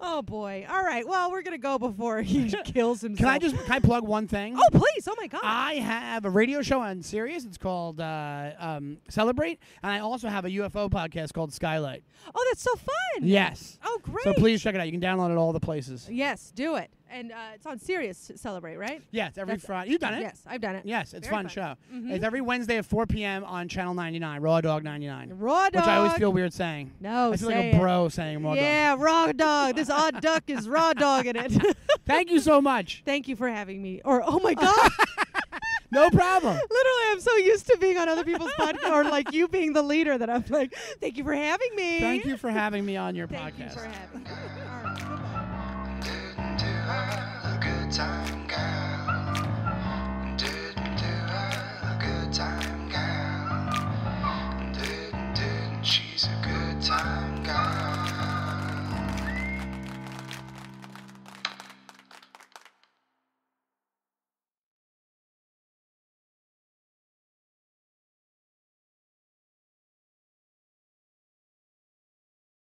Oh boy. All right. Well, we're gonna go before he kills himself. Can I just can I plug one thing? Oh please. Oh my God. I have a radio show on Sirius. It's called uh, um, Celebrate, and I also have a UFO podcast called Skylight. Oh, that's so fun. Yes. Oh great. So please check it out. You can download it all the places. Yes, do it. And uh, it's on Sirius Celebrate, right? Yes, every That's- Friday. You've done it. Yes, I've done it. Yes, it's Very fun, fun. show. Mhm. It's every Wednesday at 4 p.m. on Channel 99, Raw Dog 99, Raw dog. which I always feel weird saying. No, I feel say like a it. bro saying Raw Dog. Yeah, raw dog. This odd duck is raw dog in it. Thank you so much. Thank you for having me. Or oh my god, No problem. Literally, I'm so used to being on other people's podcast, or like you being the leader, that I'm like, thank you for having me. Thank you for having me on your thank podcast. Thank you for having me. All right. A good time.